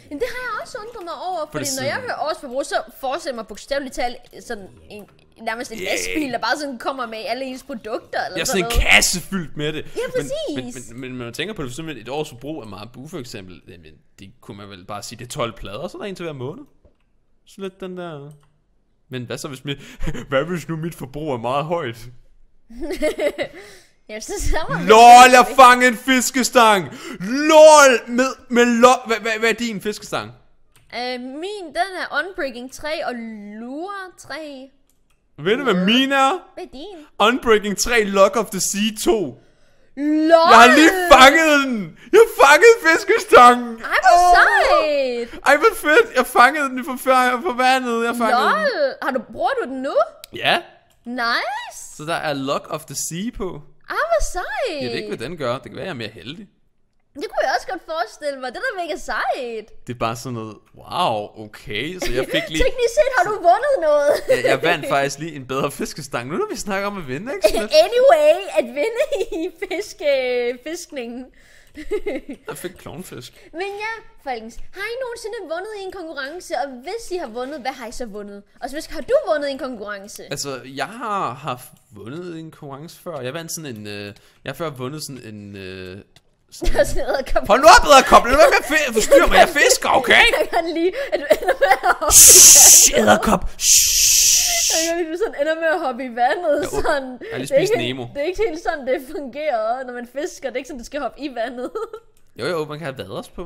Men det har jeg også undret mig over, fordi det når jeg hører årsforbrug, så forestiller jeg mig bogstaveligt talt sådan en, nærmest en Yeah. lastbil, der bare sådan kommer med alle ens produkter, eller Jeg er sådan sådan en noget. kasse fyldt med det. Ja, Men, men, præcis. men, men, men man tænker på det, for et års forbrug af Marabu for eksempel, jamen, det kunne man vel bare sige, det er 12 plader, så er der en til hver måned. Så lidt den der... Men hvad så hvis mit, hvad hvis nu mit forbrug er meget højt? Ja, så vi- LOL, jeg fangede en fiskestang! LOL, med, med LOL, hvad, hvad, hvad er din fiskestang? Øh, min, den er Unbreaking 3 og Lure 3. Ved du, hvad min er? Hvad er din? Unbreaking 3 Lock of the Sea 2. LOL! Jeg har lige fanget den! Jeg fangede fiskestangen! Ej, hvor Åh! sejt! Ej, hvor fedt! Jeg fangede den for, for, for vandet. Jeg fangede den. LOL! Har du, bruger du den nu? Ja, Nice! så der er Lock of the Sea på. Ej, hvor sejt! Jeg ved ikke, hvad den gør. Det kan være, jeg er mere heldig. Det kunne jeg også godt forestille mig. Det er da mega sejt. Det er bare sådan noget, wow, okay. Så jeg fik lige... Teknisk set har du vundet noget. jeg, jeg vandt faktisk lige en bedre fiskestang. Nu når vi snakker om at vinde, ikke? Sådan anyway, at vinde i fiske, fiskningen. Jeg fik klovnfisk. Men ja, folkens, har I nogensinde vundet i en konkurrence? Og hvis I har vundet, hvad har I så vundet? Og så hvis har du vundet i en konkurrence? Altså, jeg har haft vundet en konkurrence før. Jeg vandt sådan en... Øh, jeg har før vundet sådan en... Øh, Hold nu op, æderkop! Lad være med at forstyrre mig, jeg fisker, okay? Jeg kan lige, at du ender med at hoppe i Shh, æderkop! Jeg kan lide, at du sådan ender med at hoppe i vandet. Sådan. Jeg har lige Det er spist ikke- Nemo. Det er ikke helt sådan, det fungerer, når man fisker. Det er ikke sådan, du skal hoppe i vandet. Jo, jo, man kan have vaders på.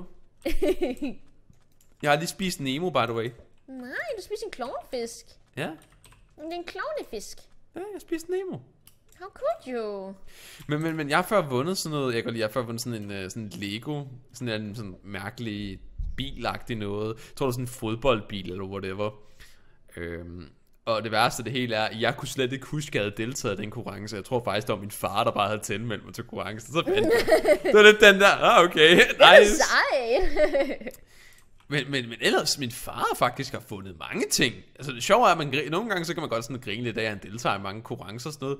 Jeg har lige spist Nemo, by the way. Nej, du spiser en klovnfisk. Ja, Det er en klovnefisk. ja jeg spiste Nemo. How could you? Men, men, men jeg har før vundet sådan noget, jeg kan lide, jeg har før vundet sådan en uh, sådan Lego, sådan en sådan mærkelig bilagtig noget. Jeg tror det er sådan en fodboldbil eller whatever. Øhm, og det værste af det hele er, at jeg kunne slet ikke huske, at jeg havde deltaget i den konkurrence. Jeg tror faktisk, det var min far, der bare havde tilmeldt mig til konkurrencen. Så fandt jeg. Det var lidt den der, ah okay, Det nice. sejt. Men, men, men ellers, min far faktisk har fundet mange ting. Altså det sjove er, at man, nogle gange så kan man godt sådan grine lidt af, at han deltager i mange konkurrencer og sådan noget.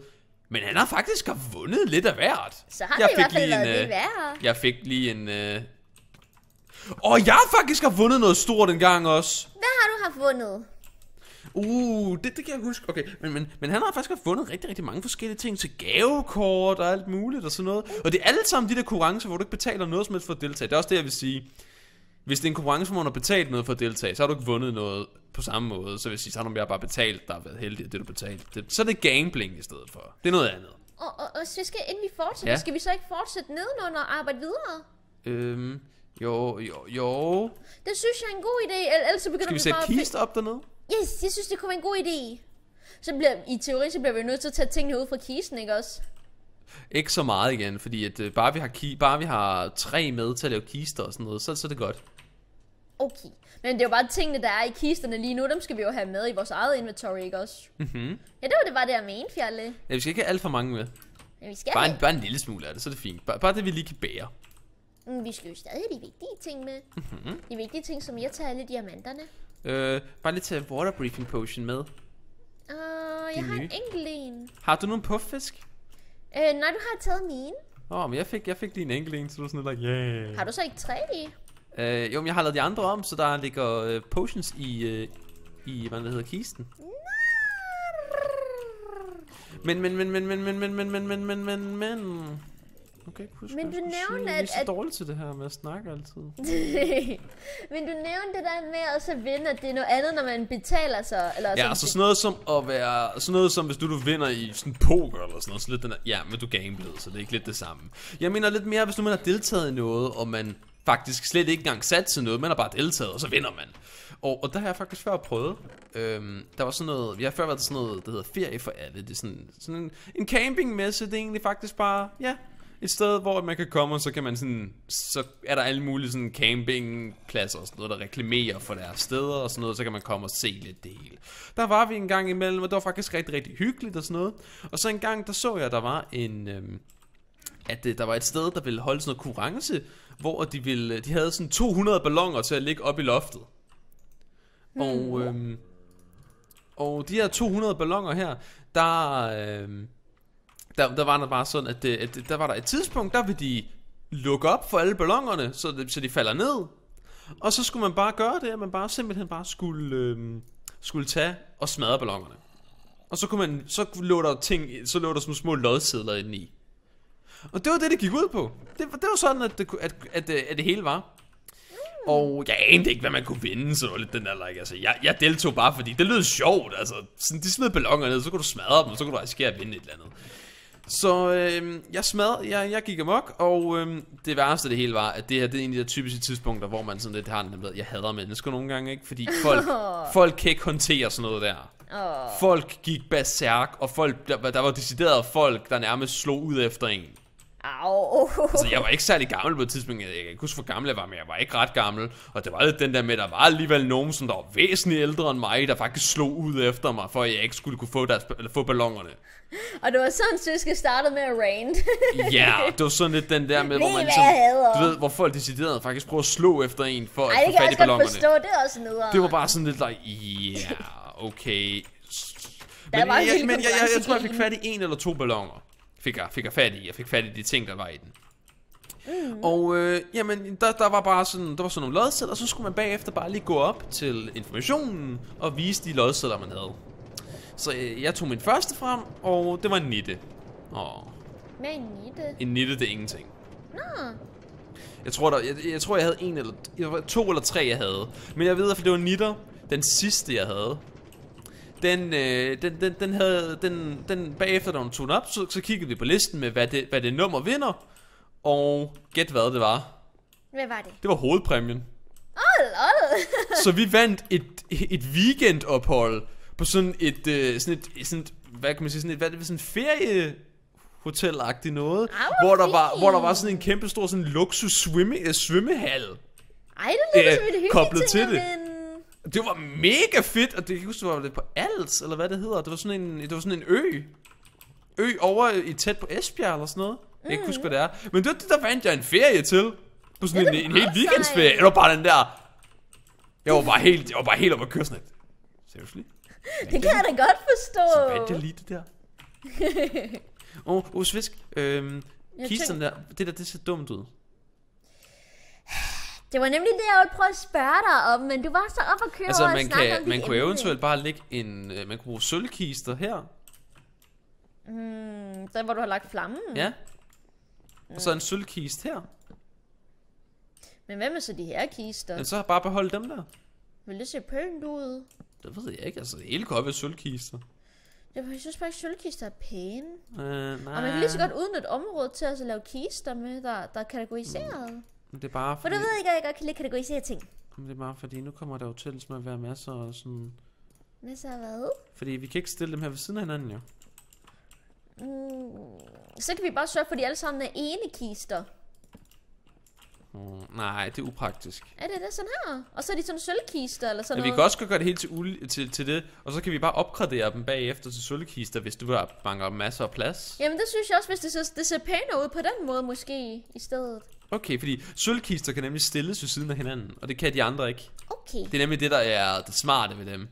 Men han har faktisk har vundet lidt af hvert. Så har Jeg det i hvert fik fald lige en, været det øh, værre. Jeg fik lige en... Øh... Og jeg faktisk har vundet noget stort en gang også. Hvad har du haft vundet? Uh, det, det kan jeg huske. Okay, men, men, men han har faktisk haft vundet rigtig, rigtig mange forskellige ting til gavekort og alt muligt og sådan noget. Og det er alle sammen de der konkurrencer, hvor du ikke betaler noget som helst for at deltage. Det er også det, jeg vil sige. Hvis det er en konkurrence, hvor man har betalt noget for at deltage, så har du ikke vundet noget på samme måde. Så vil jeg sige, så har du mere bare betalt, der har været heldig, at det du betalte. Det, så er det gambling i stedet for. Det er noget andet. Og, og, og så skal, inden vi fortsætter, Ja. skal vi så ikke fortsætte nedenunder og arbejde videre? Øhm, jo, jo, jo. Det synes jeg er en god idé, el- ellers så begynder Skal vi vi sætte bare at fi- kist op dernede? Yes, jeg synes, det kunne være en god idé. Så bliver, i teori, så bliver vi nødt til at tage tingene ud fra kisten, ikke også? Ikke så meget igen, fordi at, øh, bare, vi har ki- bare vi har tre med til at lave kister og sådan noget, så, så er det godt. Okay. Men det er jo bare tingene, der er i kisterne lige nu, dem skal vi jo have med i vores eget inventory, ikke også? Mm-hmm. Ja, det var det bare det, jeg mente, Fjalle. Ja, vi skal ikke have alt for mange med. Men vi skal Bare en, bare en lille smule af det, så er det fint. Bare, bare det, vi lige kan bære. Mm, vi skal jo stadig de vigtige ting med. Mhm. De vigtige ting, som jeg tager alle diamanterne. Øh, bare lige tage water breathing potion med. Uh, jeg har nye. en enkelt en. Har du nogle puffisk? Uh, nej, du har taget mine. Åh, oh, men jeg fik, jeg fik lige en enkelt en, så du er sådan lidt like, yeah. Har du så ikke tre i? Øh, jo, men jeg har lavet de andre om, så der ligger øh, potions i, øh, i, hvad det hedder, kisten. Men, men, men, men, men, men, men, men, men, men, men, men, men... Okay, husk, Men jeg du nævnte, Vi er at- så at- dårlige til det her med at snakke altid. Men du nævnte det der med at så vinde, at det er noget andet, når man betaler sig. Eller Ja, sådan, altså sådan noget som at være Sådan noget som hvis du, du vinder i sådan poker eller sådan noget så lidt den der, Ja, men du gamblede, så det er ikke lidt det samme Jeg mener lidt mere, hvis nu man har deltaget i noget Og man faktisk slet ikke engang sat til noget Man har bare deltaget, og så vinder man Og, og der har jeg faktisk før prøvet øhm, Der var sådan noget Vi har før været til sådan noget, der hedder Ferie for alle Det er sådan, sådan en, en campingmesse Det er egentlig faktisk bare, ja et sted, hvor man kan komme, og så kan man sådan, så er der alle mulige sådan campingpladser og sådan noget, der reklamerer for deres steder og sådan noget, så kan man komme og se lidt det hele. Der var vi en gang imellem, og det var faktisk rigtig, rigtig hyggeligt og sådan noget. Og så en gang, der så jeg, der var en, øhm, at øh, der var et sted, der ville holde sådan noget konkurrence, hvor de, ville, de havde sådan 200 ballonger til at ligge op i loftet. Og, øhm, og de her 200 ballonger her, der, øhm, der, der var der bare sådan, at, det, at der var der et tidspunkt, der vil de lukke op for alle ballongerne, så, så de falder ned. Og så skulle man bare gøre det, at man bare simpelthen bare skulle, øhm, skulle tage og smadre ballongerne. Og så kunne man, så lå der ting, så lå der sådan små lodsedler inde i. Og det var det, det gik ud på. Det, var- det var sådan, at det, at, at, at, at det hele var. Og jeg anede ikke, hvad man kunne vinde, så lidt den der, like, altså, jeg, jeg deltog bare, fordi det lød sjovt, altså, sådan, de smed ballonger ned, så kunne du smadre dem, og så kunne du risikere at vinde et eller andet. Så øh, jeg smadrede, jeg, jeg gik amok, og øh, det værste det hele var, at det her, det er en af de der typiske tidspunkter, hvor man sådan lidt har den med, jeg hader mennesker nogle gange, ikke? Fordi folk, folk kan ikke håndtere sådan noget der. Åh, Folk gik berserk, og folk, der, der var deciderede folk, der nærmest slog ud efter en. Au. Altså, jeg var ikke særlig gammel på et tidspunkt. Jeg kan ikke huske, hvor gammel jeg var, men jeg var ikke ret gammel. Og det var den der med, at der var alligevel nogen, som der var væsentligt ældre end mig, der faktisk slog ud efter mig, for at jeg ikke skulle kunne få, deres, eller få ballongerne. Og det var sådan, Syske startede med at rant. Ja, det var sådan lidt den der med, hvor man jeg hader? du ved, hvor folk deciderede faktisk prøver at slå efter en, for Ej, at få jeg fat i ballongerne. forstå. Det er også nederen. Det var bare sådan lidt like, ja, okay. Der Men, jeg, men jeg, jeg, jeg tror, jeg fik fat i en eller to ballonger. Fik jeg, fik jeg fat i. Jeg fik fat i de ting, der var i den. Mm. Og øh, jamen, der, der var bare sådan, der var sådan nogle lodsedler, og så skulle man bagefter bare lige gå op til informationen og vise de lodsedler, man havde. Så øh, jeg tog min første frem, og det var en nitte. Åh, Hvad er en nitte? en nitte, det er ingenting. Nå, Jeg tror, der, jeg, jeg tror, jeg havde en eller to eller tre, jeg havde. Men jeg ved, at det var nitter. Den sidste, jeg havde. Den, øh, den, den, den havde, den, den bagefter, da hun tog den op, så, så kiggede vi på listen med, hvad det, hvad det nummer vinder. Og gæt hvad det var. hvad var det? Det var hovedpræmien. Åh, oh, lol. Så vi vandt et, et weekendophold på sådan et, øh, sådan et, sådan et, hvad kan man sige, sådan et, hvad er det, sådan et ferie hotelagtigt noget, Ah, hvor der var hvor der var sådan en kæmpe stor sådan luksus svømme, øh, svømmehal. Ej, det lyder Øh, som et koblet til det. vinde. Det var mega fedt, og det jeg kan huske, det var det på Als, eller hvad det hedder. Det var sådan en, det var sådan en ø. Ø over i tæt på Esbjerg eller sådan noget. Jeg kan ikke huske, hvad det er. Men det var der vandt jeg en ferie til. På sådan Det en, da en hel weekendsferie. Det var bare den der... Jeg var bare helt, jeg var bare helt oppe at køre sådan et. Seriously? Det kan jeg da godt forstå. Så vandt jeg lige det der. Åh, oh, oh, Svisk. Øhm, kisten der, det der, det ser dumt ud. Det var nemlig det, jeg ville prøve at spørge dig om, men du var så op at køre Altså, man, og om kan, dit man kunne emne. eventuelt bare lægge en... øh, Man kunne bruge sølvkister her. Mm, der hvor du har lagt flammen. Ja. Og så en sølvkist her. Men hvad med så de her kister? Men så bare beholde dem der. Vil det se pænt ud? Det ved jeg ikke, altså det hele godt være sølvkister. Jeg synes bare ikke, sølvkister er pæne. Øh, nej. Og man kan lige så godt udnytte et område til at så lave kister med, der, der er kategoriseret. Det er bare For fordi, du ved ikke, at jeg godt kan lide kategorisere ting. det er bare fordi, nu kommer der jo til ligesom at være masser af sådan... Men så hvad? Fordi vi kan ikke stille dem her ved siden af hinanden jo. Mm, så kan vi bare sørge for, at de alle sammen er ene kister. Oh, nej, det er upraktisk. Er det det sådan her? Og så er de sådan sølvkister eller sådan vi noget. kan også gøre det helt til, ul- til, til det, og så kan vi bare opgradere dem bagefter til sølvkister, hvis du har mangler masser af plads. Jamen det synes jeg også, hvis det, så, det ser pænere ud på den måde måske i stedet. Okay, fordi sølvkister kan nemlig stilles ved siden af hinanden, og det kan de andre ikke. Okay, Det er nemlig det, der er det smarte ved dem.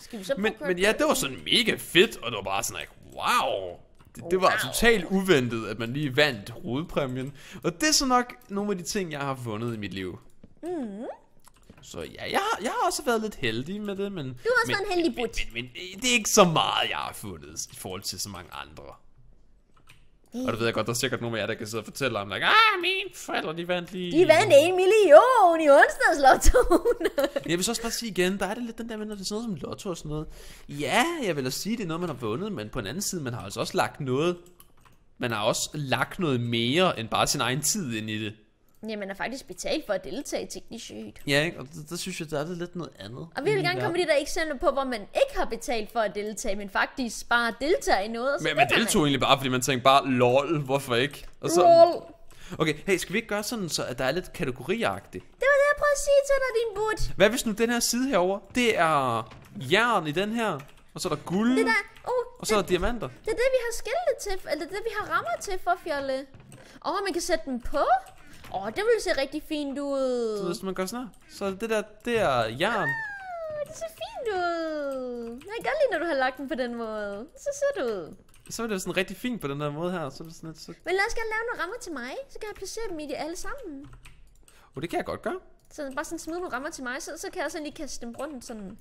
skal vi så Men, men ja, det var sådan mega fedt, og det var bare sådan, like, wow. Det, det var Wow. totalt uventet, at man lige vandt hovedpræmien. Og det er så nok nogle af de ting, jeg har vundet i mit liv. Mm. Så ja, jeg har, jeg har også været lidt heldig med det, men... Du har også men, været en heldig men, but. men, men, det er ikke så meget, jeg har fundet i forhold til så mange andre. Og du ved jeg godt, der er sikkert nogle af jer, der kan sidde og fortælle om, like, ah, mine forældre, de vandt lige... De vandt en million i onsdagslottoen. Jeg vil så også bare sige igen, der er det lidt den der med, når det er sådan noget som lotto og sådan noget. Ja, jeg vil da sige, det er noget, man har vundet, men på den anden side, man har altså også lagt noget, man har også lagt noget mere end bare sin egen tid ind i det. Ja, man har faktisk betalt for at deltage teknisk sygt. Ja, ikke? og der, der synes jeg, der er det lidt noget andet. Og vi vil i gerne komme med de der eksempler på, hvor man ikke har betalt for at deltage, men faktisk bare deltager i noget. Men man deltog egentlig bare, fordi man tænkte bare, lol, hvorfor ikke? Og så, Lol. okay, hey, skal vi ikke gøre sådan, så at der er lidt kategoriagtigt? Det var det, jeg prøvede at sige til dig, din but. Hvad hvis nu den her side herover, det er jern i den her, og så er der guld, Det der, oh, og så er der diamanter. det er det, vi har skilte til, eller det, vi har rammer til for fjolle. Åh, oh, man kan sætte dem på. Åh, oh, det ville se rigtig fint ud. Så hvis man gør sådan her, så det der, det er jern. Ah, det ser fint ud. Jeg kan godt lide, når du har lagt den på den måde. Det ser ud. Så er det sådan rigtig fint på den der måde her. Så er det sådan lidt, så... Men lad os gerne lave nogle rammer til mig. Så kan jeg placere dem i de alle sammen. Oh, det kan jeg godt gøre. Så bare sådan smide nogle rammer til mig, så, så kan jeg sådan lige kaste dem rundt sådan.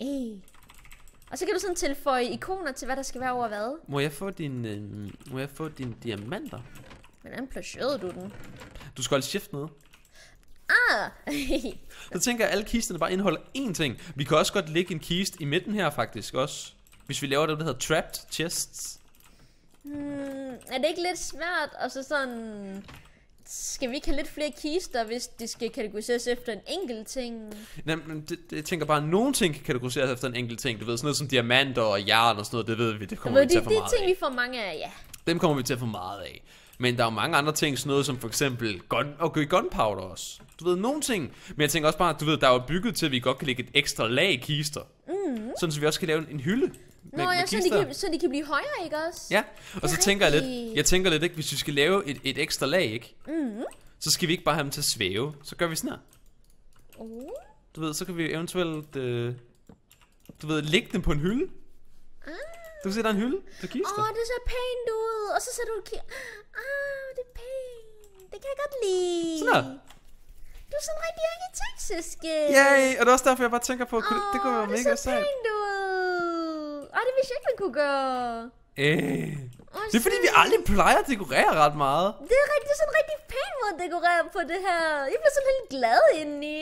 Ey. Og så kan du sådan tilføje ikoner til, hvad der skal være over hvad. Må jeg få din, øh, må jeg få dine diamanter? Hvordan placerede du den? Du skal holde shift nede. Ah! Så tænker jeg, at alle kisterne bare indeholder én ting. Vi kan også godt lægge en kiste i midten her faktisk også. Hvis vi laver det, der hedder trapped chests. hmm, er det ikke lidt svært? Og så sådan... Skal vi ikke have lidt flere kister, hvis det skal kategoriseres efter en enkelt ting? Nej, men det, det, jeg tænker bare, at nogle ting kan kategoriseres efter en enkelt ting. Du ved, sådan noget som diamanter og jern og sådan noget, det ved vi, det kommer Men vi til det, at få det er meget ting, af. vi får mange af, ja. Dem kommer vi til at få meget af. Men der er jo mange andre ting, sådan noget som for eksempel gun, okay, gunpowder også. Du ved, nogle ting. Men jeg tænker også bare, du ved, der er jo bygget til, at vi godt kan lægge et ekstra lag kister. Mm. Sådan, så vi også kan lave en, en hylde med, Nå med ja, så de, kan, så de kan blive højere, ikke også? Ja, og så er tænker jeg lidt, jeg tænker lidt, ikke, hvis vi skal lave et, et ekstra lag, ikke? Mm. Så skal vi ikke bare have dem til at svæve. Så gør vi sådan her. Oh. Du ved, så kan vi eventuelt, øh, du ved, lægge dem på en hylde. Ah. Du kan se, der er en hylde til Åh, kister. oh, det ser pænt ud. Og så ser du ki- Ah, det er pænt. Det kan jeg godt lide. Sådan her. Du er sådan en rigtig arkitektsiske. Yay! Og det er også derfor, jeg bare tænker på, kunne, det kunne være det mega ser sejt. pænt ud. Ej, det vidste jeg ikke, man kunne gøre. Øh. Åh, Det er fordi, vi aldrig plejer at dekorere ret meget. Det er, rigtig, det er sådan en rigtig pæn måde at dekorere på det her. Jeg bliver sådan helt glad indeni.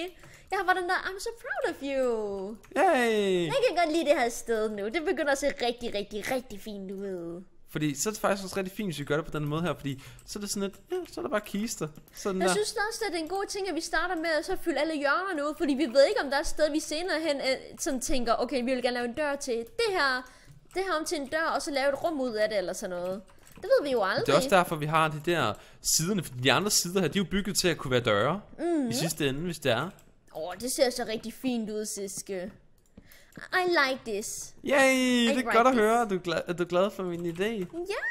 Jeg har bare den der, I'm so proud of you. Yay! Jeg kan godt lide det her sted nu. Det begynder at se rigtig, rigtig, rigtig fint ud. Fordi så er det faktisk også rigtig fint, hvis vi gør det på den måde her, fordi så er det sådan lidt, ja, så er der bare kister. Sådan Jeg der. synes også, at det er en god ting, at vi starter med at så fylde alle hjørnerne ud, fordi vi ved ikke, om der er et sted, vi senere hen øh, sådan tænker, okay, vi vil gerne lave en dør til det her, det her om til en dør, og så lave et rum ud af det, eller sådan noget. Det ved vi jo aldrig. Det er også derfor, vi har de der siderne, fordi de andre sider her, de er jo bygget til at kunne være døre. Mm. I sidste ende, hvis det er. Åh, oh, det ser så rigtig fint ud, Siske. I like this. Yay! Det er like godt at this. høre, at du er glad, at du er glad for min idé. Ja.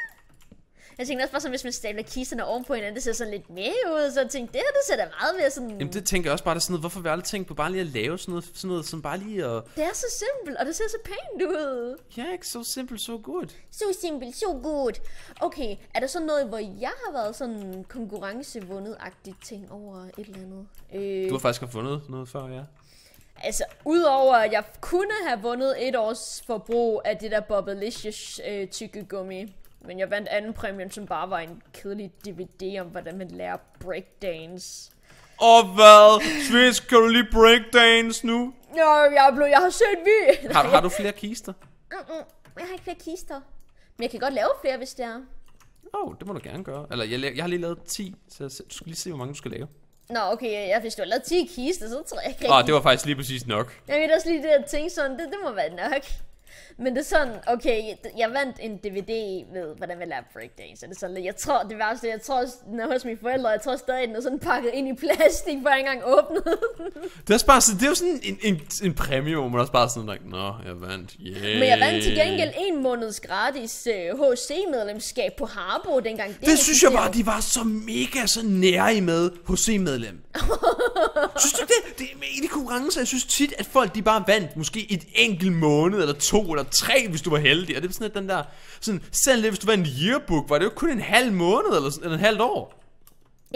Jeg tænkte også bare sådan, hvis man stabler kisterne oven på hinanden, det ser sådan lidt mere ud, så jeg tænkte, det her, det ser da meget mere sådan... Jamen det tænker jeg også bare, det er sådan noget, hvorfor vi aldrig tænkt på bare lige at lave sådan noget, sådan noget som bare lige at... Det er så simpelt, og det ser så pænt ud. Ja, ikke så simpelt, så godt. Så simpelt, så godt. Okay, er der så noget, hvor jeg har været sådan konkurrencevundet-agtigt ting over et eller andet? Øh, Du har faktisk har fundet noget før, ja. Altså, udover at jeg kunne have vundet et års forbrug af det der Bubblicious øh, tykkegummi. Men jeg vandt anden præmien, som bare var en kedelig DVD om, hvordan man lærer breakdance. Og hvad? Svensk, kan du lige breakdance nu? Nå, jeg, blev, jeg har set vi. Har, har du flere kister? Mm-mm, Jeg har ikke flere kister. Men jeg kan godt lave flere, hvis det er. Åh, oh, det må du gerne gøre. Eller jeg, jeg har lige lavet 10, så jeg, du skal lige se, hvor mange du skal lave. Nå, okay, ja, hvis du har lavet 10 kister, så tror jeg ikke Åh, oh, det var faktisk lige præcis nok. Jeg ved også lige det at tænke sådan, det, det må være nok. Men det er sådan, okay, jeg, vandt en DVD ved, hvordan man lærer breakdance. Det er sådan lidt, jeg tror, det værste, jeg tror, den er hos mine forældre, jeg tror stadig, den er sådan pakket ind i plastik, for jeg ikke engang åbnet. Det er, også bare, sådan, det er jo sådan en, en, en præmie, hvor man også bare sådan, like, Nå, jeg vandt, yeah. Men jeg vandt til gengæld en måneds gratis uh, HC-medlemskab på Harbo dengang. Det synes jeg bare, de var så mega så nære med HC-medlem. synes du det? Det er i de konkurrencer, jeg synes tit, at folk de bare vandt måske et enkelt måned, eller to, eller tre, hvis du var heldig. Og det er sådan lidt den der, sådan, selv hvis du var en yearbook, var det jo kun en halv måned, eller, sådan, eller en halvt år.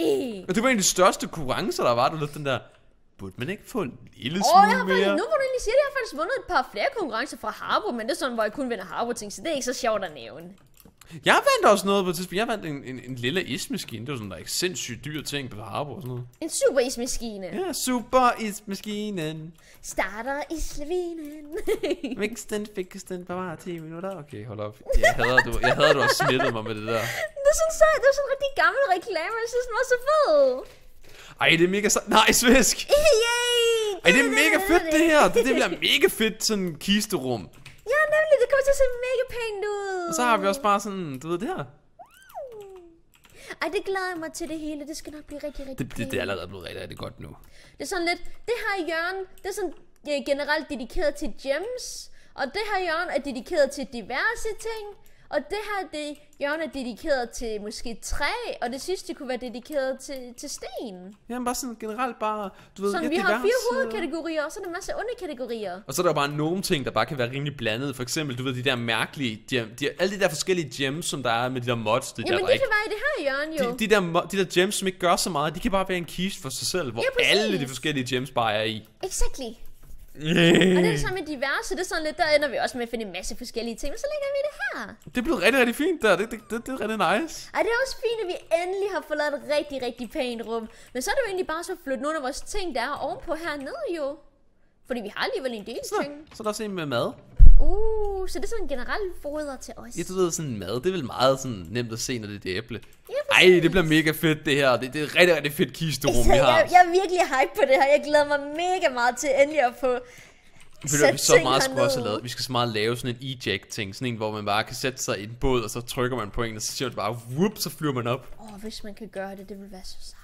Øh. Og det var en af de største konkurrencer, der var. Du lidt den der, burde man ikke få en lille smule jeg har faktisk, mere? nu hvor du egentlig siger det, jeg har faktisk vundet et par flere konkurrencer fra Harbo, men det er sådan, hvor jeg kun vinder Harbo-ting, så det er ikke så sjovt at nævne. Jeg vandt også noget på et tidspunkt. Jeg vandt en, en, en lille ismaskine. Det var sådan der ikke sindssygt dyr ting på Harbo og sådan noget. En super ismaskine. Ja, super ismaskinen. Starter i Slavinen. Mix den, fix den, bare 10 minutter. Okay, hold op. Jeg hader, du, jeg hader, du har smittet mig med det der. det er sådan sejt, det er sådan en rigtig gammel reklame, jeg synes, den var så fed. Ej, det er mega så... Nej, svensk! Yay! Ej, det er mega fedt, det her. Det, det bliver mega fedt, sådan en kisterum. Kommer til at se mega pænt ud. Og så har vi også bare sådan, du ved det her. Ej, det glæder jeg mig til det hele. Det skal nok blive rigtig, rigtig Det, det, det er allerede blevet rigtig, rigtig godt nu. Det er sådan lidt, det her hjørne, det er sådan ja, generelt dedikeret til gems, og det her hjørne er dedikeret til diverse ting, og det her det hjørne er dedikeret til måske træ, og det sidste kunne være dedikeret til, til sten. Jamen bare sådan generelt bare, du ved, Så ja, vi har fire hovedkategorier, og så er der en masse underkategorier. Og så er der bare nogle ting, der bare kan være rimelig blandet. For eksempel, du ved, de der mærkelige, de, de, alle de der forskellige gems, som der er med de der mods, det der, Jamen der det ikke, kan være i det her hjørne jo. de, de, der, de der gems, som ikke gør så meget, de kan bare være en kiste for sig selv, hvor Ja, præcis. alle de forskellige gems bare er i. Exactly. Yeah. Og det er det samme med diverse, det er sådan lidt, der ender vi også med at finde en masse forskellige ting, men så lægger vi det her. Det er blevet rigtig, rigtig fint der. Det, det, det, det er rigtig nice. Ej, det er også fint, at vi endelig har fået lavet et rigtig, rigtig pænt rum. Men så er det jo egentlig bare så at flytte nogle af vores ting, der er ovenpå hernede jo. Fordi vi har alligevel en del ting. så er der også en med mad. Uh, så det er sådan en generel foder til os. Ja, du ved, sådan mad, det er vel meget sådan nemt at se, når det er et æble. Ja, Ej, det bliver mega fedt det her. Det, det er rigtig, rigtig fedt kisterum, vi har. jeg, jeg er virkelig hype på det her. Jeg glæder mig mega meget til endelig at få sat vi så meget skulle også have lavet. Vi skal så meget lave sådan en eject ting. Sådan en, hvor man bare kan sætte sig i en båd, og så trykker man på en, og så siger man bare, whoop, så flyver man op. Åh, oh, hvis man kan gøre det, det vil være så sejt.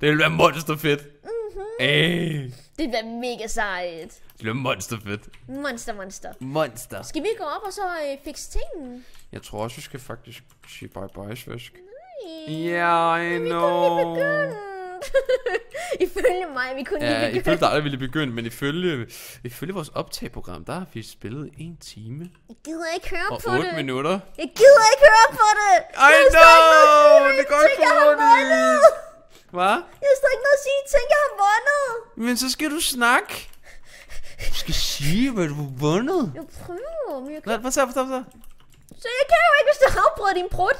Det vil være monster fedt. Mhm. Ej, Det vil være mega sejt. det bliver monster fedt. Monster, monster. Monster. Skal vi gå op og så øh, fikse tingene? Jeg tror også, vi skal faktisk sige bye bye, Svæsk. Nej. Ja, I Vi kunne lige know. begynde. Ifølge mig, vi kunne Ja, lige begynde. ifølge dig, der ville begynde, men ifølge, ifølge vores optageprogram, der har vi spillet en time Jeg gider ikke høre og på 8 det. minutter. Jeg gider ikke høre på det. I Jeg know! Det går ikke hurtigt. Hvad? Jeg har stadig ikke noget at sige, ting, jeg har vundet. Men så skal du snakke. Du skal sige, hvad du har vundet. Jeg prøver, men jeg kan... Hvad, hvad så, hvad så, hvad så? Så jeg kan jo ikke, hvis du har afbrudt din prut.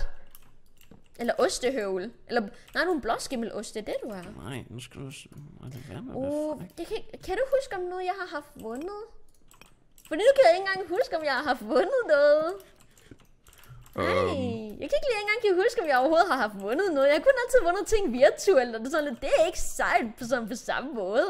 Eller ostehøvel. Eller, nej, du er en blåskimmelost, det er det, du er. Nej, nu skal du... Ej, det er værd med at Oh, det kan, kan du huske om noget, jeg har haft vundet? For nu kan jeg ikke engang huske, om jeg har haft vundet noget. Nej, Øhm, jeg kan ikke lige engang kan huske, om jeg overhovedet har haft vundet noget. Jeg har kun altid vundet ting virtuelt, og det er sådan lidt, det er ikke sejt på, sådan på samme måde.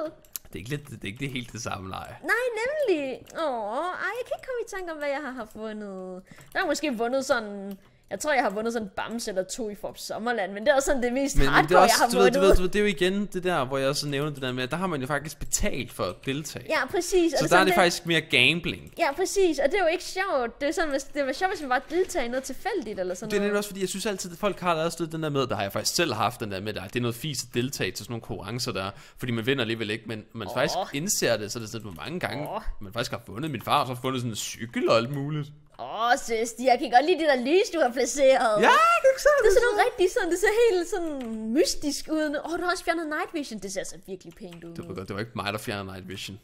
det er ikke, lidt, det er ikke det helt det samme leje. Nej, nemlig. Åh, ej, jeg kan ikke komme i tanke om, hvad jeg har haft vundet. Jeg har måske vundet sådan... Jeg tror, jeg har vundet sådan en bamse eller to i Forp Sommerland, men det er også sådan det mest Men, men det hardcore, er jeg har også, du ved, vundet. du ved, du ved, det er jo igen det der, hvor jeg også nævner det der med, at der har man jo faktisk betalt for at deltage. Ja, præcis. og så der sådan er det faktisk mere gambling. Ja, præcis. Og det er jo ikke sjovt. Det er sådan, hvis det var sjovt, hvis man bare deltager i noget tilfældigt eller sådan Det er nemlig noget. også fordi, jeg synes altid, at folk har lavet stødt den der med, der har jeg faktisk selv haft den der med, at det er noget fisk at deltage til sådan nogle konkurrencer der, fordi man vinder alligevel ikke, men man Åh. faktisk indser det, så er det sådan, at mange gange, Åh. man faktisk har fundet, min far har så fundet sådan en cykel og alt muligt. Åh, oh, søs, jeg kan godt lide det der lys, du har placeret. Ja, det er ikke Det er sådan noget rigtig sådan, det ser helt sådan mystisk ud. Åh, oh, du har også fjernet night vision. Det ser altså virkelig pænt ud. Det var, godt, det var ikke mig, der fjernede Night Vision.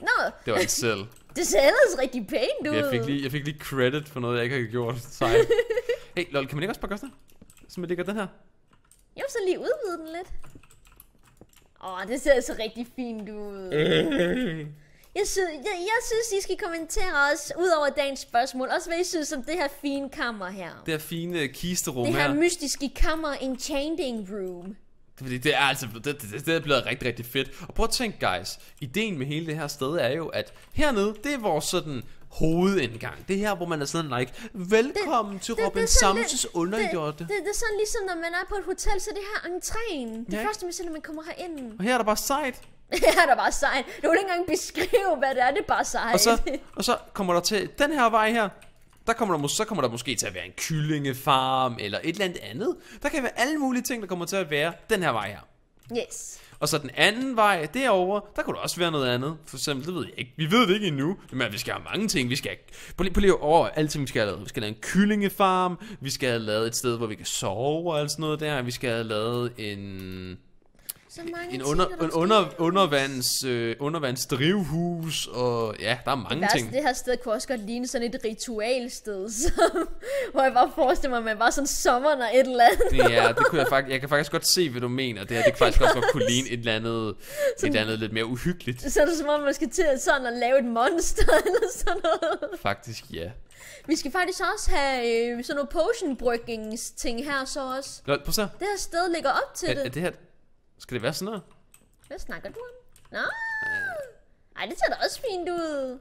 Nå, Det var ikke selv. det ser ellers rigtig pænt ud. Jeg fik, lige, jeg fik lige credit for noget, jeg ikke havde gjort. Sejt. Hey, lol, kan man ikke også bare gøre sådan her? Så man ligger den her. Jeg vil så lige udvide den lidt. Åh, oh, det ser altså rigtig fint ud. Jeg synes, jeg, jeg synes, I skal kommentere også, ud over dagens spørgsmål, også hvad I synes om det her fine kammer her. Det her fine kisterum Det her. her mystiske kammer enchanting room. Fordi det er altså det, det, det, det er blevet rigtig, rigtig fedt. Og prøv at tænke, guys. Ideen med hele det her sted er jo, at hernede, det er vores sådan hovedindgang. Det er her, hvor man er sådan like, velkommen til det- Robin det Samses underhjorte. Det, det, det er sådan ligesom, når man er på et hotel, så det her entréen. Det Ja. første, man ser, når man kommer herind. Og her er der bare sejt. der er bare sejt. Du vil ikke engang beskrive, hvad det er. Det er bare sejt. Og så, og så kommer der til den her vej her. Der kommer der, så kommer der måske til at være en kyllingefarm eller et eller andet andet. Der kan være alle mulige ting, der kommer til at være den her vej her. yes. Og så den anden vej, derovre, der kunne der også være noget andet. For eksempel, det ved jeg ikke. Vi ved det ikke endnu. Men vi skal have mange ting. Vi skal prøv lige, prøv lige over alting, vi skal have lavet. Vi skal have en kyllingefarm. Vi skal have lavet et sted, hvor vi kan sove og alt sådan noget der. Vi skal have lavet en, Så mange en, ting, under, der en under, undervands, øh, undervandsdrivhus. Og ja, der er mange Værst, ting. det her sted kunne også godt ligne sådan et ritualsted, som, hvor jeg bare forestiller mig, at man bare sådan sommerner et eller andet. Ja, det kunne jeg faktisk, jeg kan faktisk godt se, hvad du mener. Det her, det kan faktisk også godt kunne ligne et eller andet, et eller andet lidt mere uhyggeligt. Så er det som om, man skal til sådan at lave et monster eller sådan noget. Faktisk, ja. Vi skal faktisk også have øh, sådan nogle potion ting her så også. Lol, prøv så. Det her sted ligger op til Er, det. er det her... Skal det være sådan noget? Hvad snakker du om? Nå. Ej, det ser da også fint ud.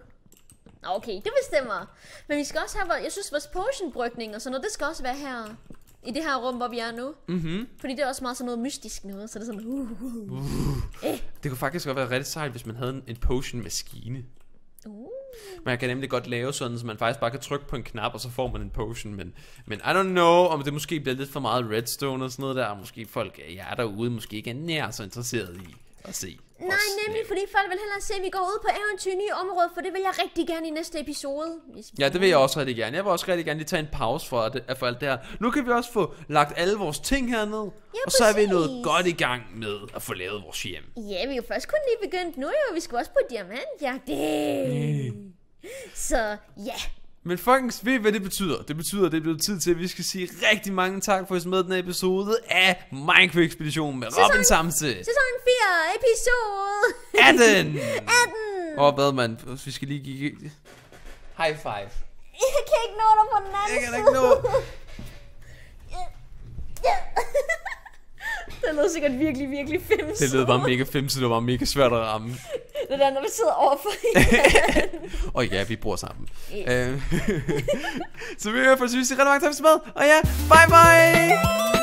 Nå, Okay, det bestemmer. Men vi skal også have, jeg synes, vores potionbrygning og sådan noget, det skal også være her. I det her rum, hvor vi er nu. Mhm. Fordi det er også meget sådan noget mystisk noget, så det er sådan... Uh, uh, uh. Det kunne faktisk godt være rigtig sejt, hvis man havde en, en potion-maskine. Uh. Man kan nemlig godt lave sådan, så man faktisk bare kan trykke på en knap, og så får man en potion. Men, men I don't know, om det måske bliver lidt for meget redstone og sådan noget der. Måske folk, jeg er derude, måske ikke er nær så interesseret i at se. Nej, os nemlig, fordi folk vil hellere se, at vi går ud på eventyr i nye områder, for det vil jeg rigtig gerne i næste episode. Ja, det vil jeg også rigtig gerne. Jeg vil også rigtig gerne lige tage en pause for, det, for alt det her. Nu kan vi også få lagt alle vores ting herned. Ja, og så er vi præcis. noget godt i gang med at få lavet vores hjem. Ja, vi er jo først kun lige begyndt nu jo. Vi skal også på diamantjagt. Det. Så ja. Men folkens, ved I, hvad det betyder? Det betyder, at det er blevet tid til, at vi skal sige rigtig mange tak for, at I med den her episode af Minecraft-ekspeditionen med Robin Samse. Sæson 4, episode 18! 18. Og hvad, man? Vi skal lige give... High five. Jeg kan ikke nå dig på den anden Jeg kan ikke nå. Det lød sikkert virkelig, virkelig fems. Det lød bare mega femset, det var mega svært at ramme. Det der, når vi sidder overfor Og ja, vi bor sammen. Ja. Øh, så vi i hvert fald sige rigtig mange tak for med. Og ja, bye bye!